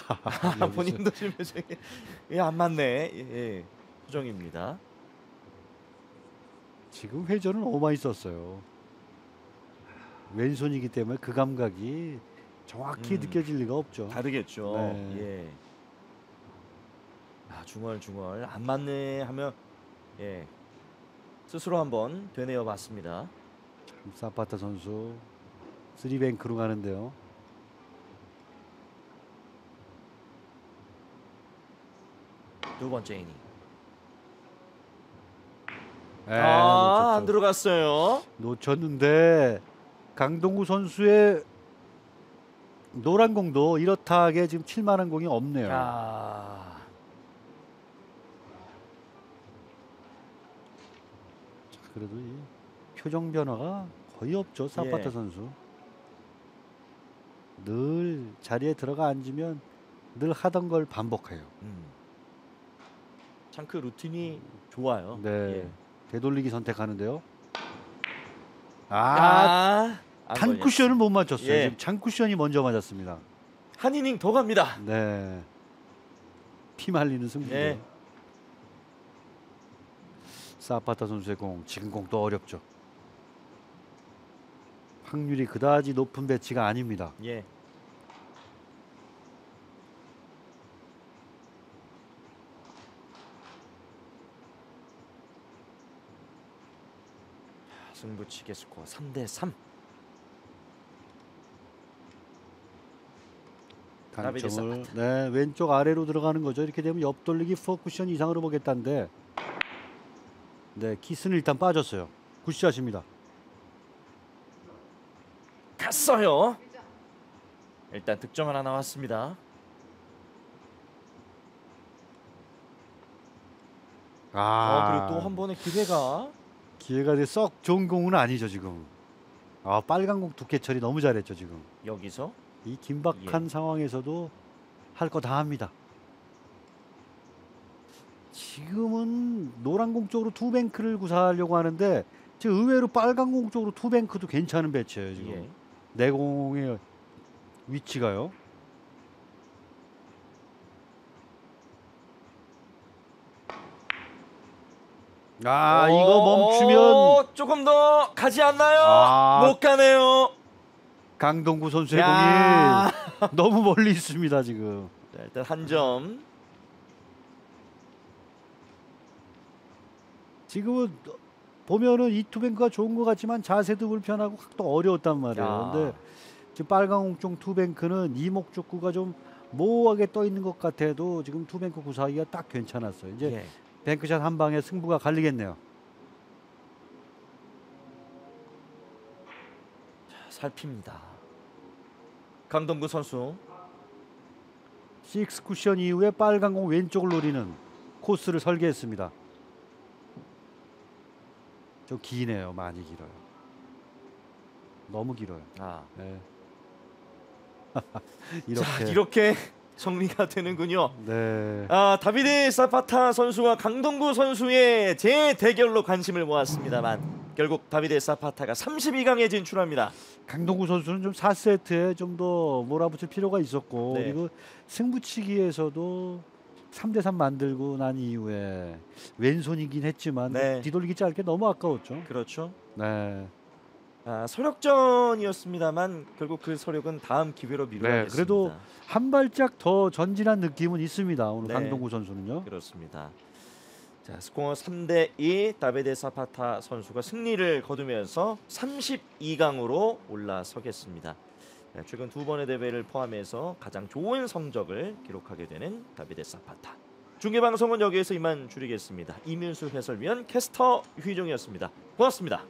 아, 여기서 본인도 지금 표정이 예, 안 맞네. 예, 예. 표정입니다. 지금 회전은 많이 썼어요. 왼손이기 때문에 그 감각이 정확히 음. 느껴질 리가 없죠. 다르겠죠. 네. 예. 아, 중얼 중얼 안 맞네 하면 예. 스스로 한번 되뇌어 봤습니다. 참 사파타 선수 쓰리뱅크로 가는데요. 두 번째 이닝. 네, 아, 안. 들어갔어요. 놓쳤는데 강동구 선수의 노란 공도 이렇다하게 지금 칠만한 공이 없네요. 아. 그래도 이 표정 변화가 거의 없죠 사파타 예. 선수. 늘 자리에 들어가 앉으면 늘 하던 걸 반복해요. 음. 참 그 루틴이 좋아요. 네. 예. 되돌리기 선택하는데요. 아, 안 걸렸어요. 쿠션을 못 맞췄어요. 예. 지금 찬 쿠션이 먼저 맞았습니다. 한 이닝 더 갑니다. 네. 피 말리는 승부. 네. 사파타 선수의 공 지금 공도 어렵죠. 확률이 그다지 높은 배치가 아닙니다. 예. 승부치기 스코어 3대 3. 다비드 단점을 네 왼쪽 아래로 들어가는 거죠. 이렇게 되면 옆 돌리기 4 쿠션 이상으로 보겠다는데 네 키스는 일단 빠졌어요. 굿샷입니다. 갔어요. 일단 득점 하나 나왔습니다. 아 어, 그리고 또 한 번의 기회가 기회가 돼썩 좋은 공은 아니죠 지금. 아 빨간 공 두께 처리 너무 잘했죠 지금. 여기서 이 긴박한 예. 상황에서도 할 거 다 합니다. 지금은 노란 공 쪽으로 투뱅크를 구사하려고 하는데 지금 의외로 빨간 공 쪽으로 투뱅크도 괜찮은 배치예요 지금. 예. 내공의 위치가요. 아 이거 멈추면 어, 조금 더 가지 않나요? 아. 못 가네요. 강동구 선수의 야. 공이 너무 멀리 있습니다 지금. 자, 일단 한 점. 지금은 보면은 이 투뱅크가 좋은 것 같지만 자세도 불편하고 또 어려웠단 말이에요. 야. 근데 지금 빨간 공중 투뱅크는 이목 족구가 좀 모호하게 떠 있는 것 같아도 지금 투뱅크 구사하기가 딱 괜찮았어요. 이제 예. 뱅크샷 한 방에 승부가 갈리겠네요. 자, 살핍니다. 강동구 선수. 식스 쿠션 이후에 빨간 공 왼쪽을 노리는 코스를 설계했습니다. 좀 기네요. 많이 길어요. 너무 길어요. 아, 네. 이렇게. 자, 이렇게 정리가 되는군요. 네. 아, 다비드 사파타 선수와 강동구 선수의 재대결로 관심을 모았습니다만 결국 다비드 사파타가 32강에 진출합니다. 강동구 선수는 좀 4세트에 좀 더 몰아붙일 필요가 있었고 네. 그리고 승부치기에서도 3대 3 만들고 난 이후에 왼손이긴 했지만 네. 뒤돌리기 짧게 너무 아까웠죠. 그렇죠. 네. 아, 서력전이었습니다만 결국 그 서력은 다음 기회로 미루어졌습니다. 네, 그래도 한 발짝 더 전진한 느낌은 있습니다. 오늘 네. 강동구 선수는요. 그렇습니다. 자, 스코어 3대 2 다베데 사파타 선수가 승리를 거두면서 32강으로 올라서겠습니다. 네, 최근 두 번의 대회를 포함해서 가장 좋은 성적을 기록하게 되는 다비데 사파타. 중계 방송은 여기에서 이만 줄이겠습니다. 이민수 해설위원 캐스터 휘종이었습니다. 고맙습니다.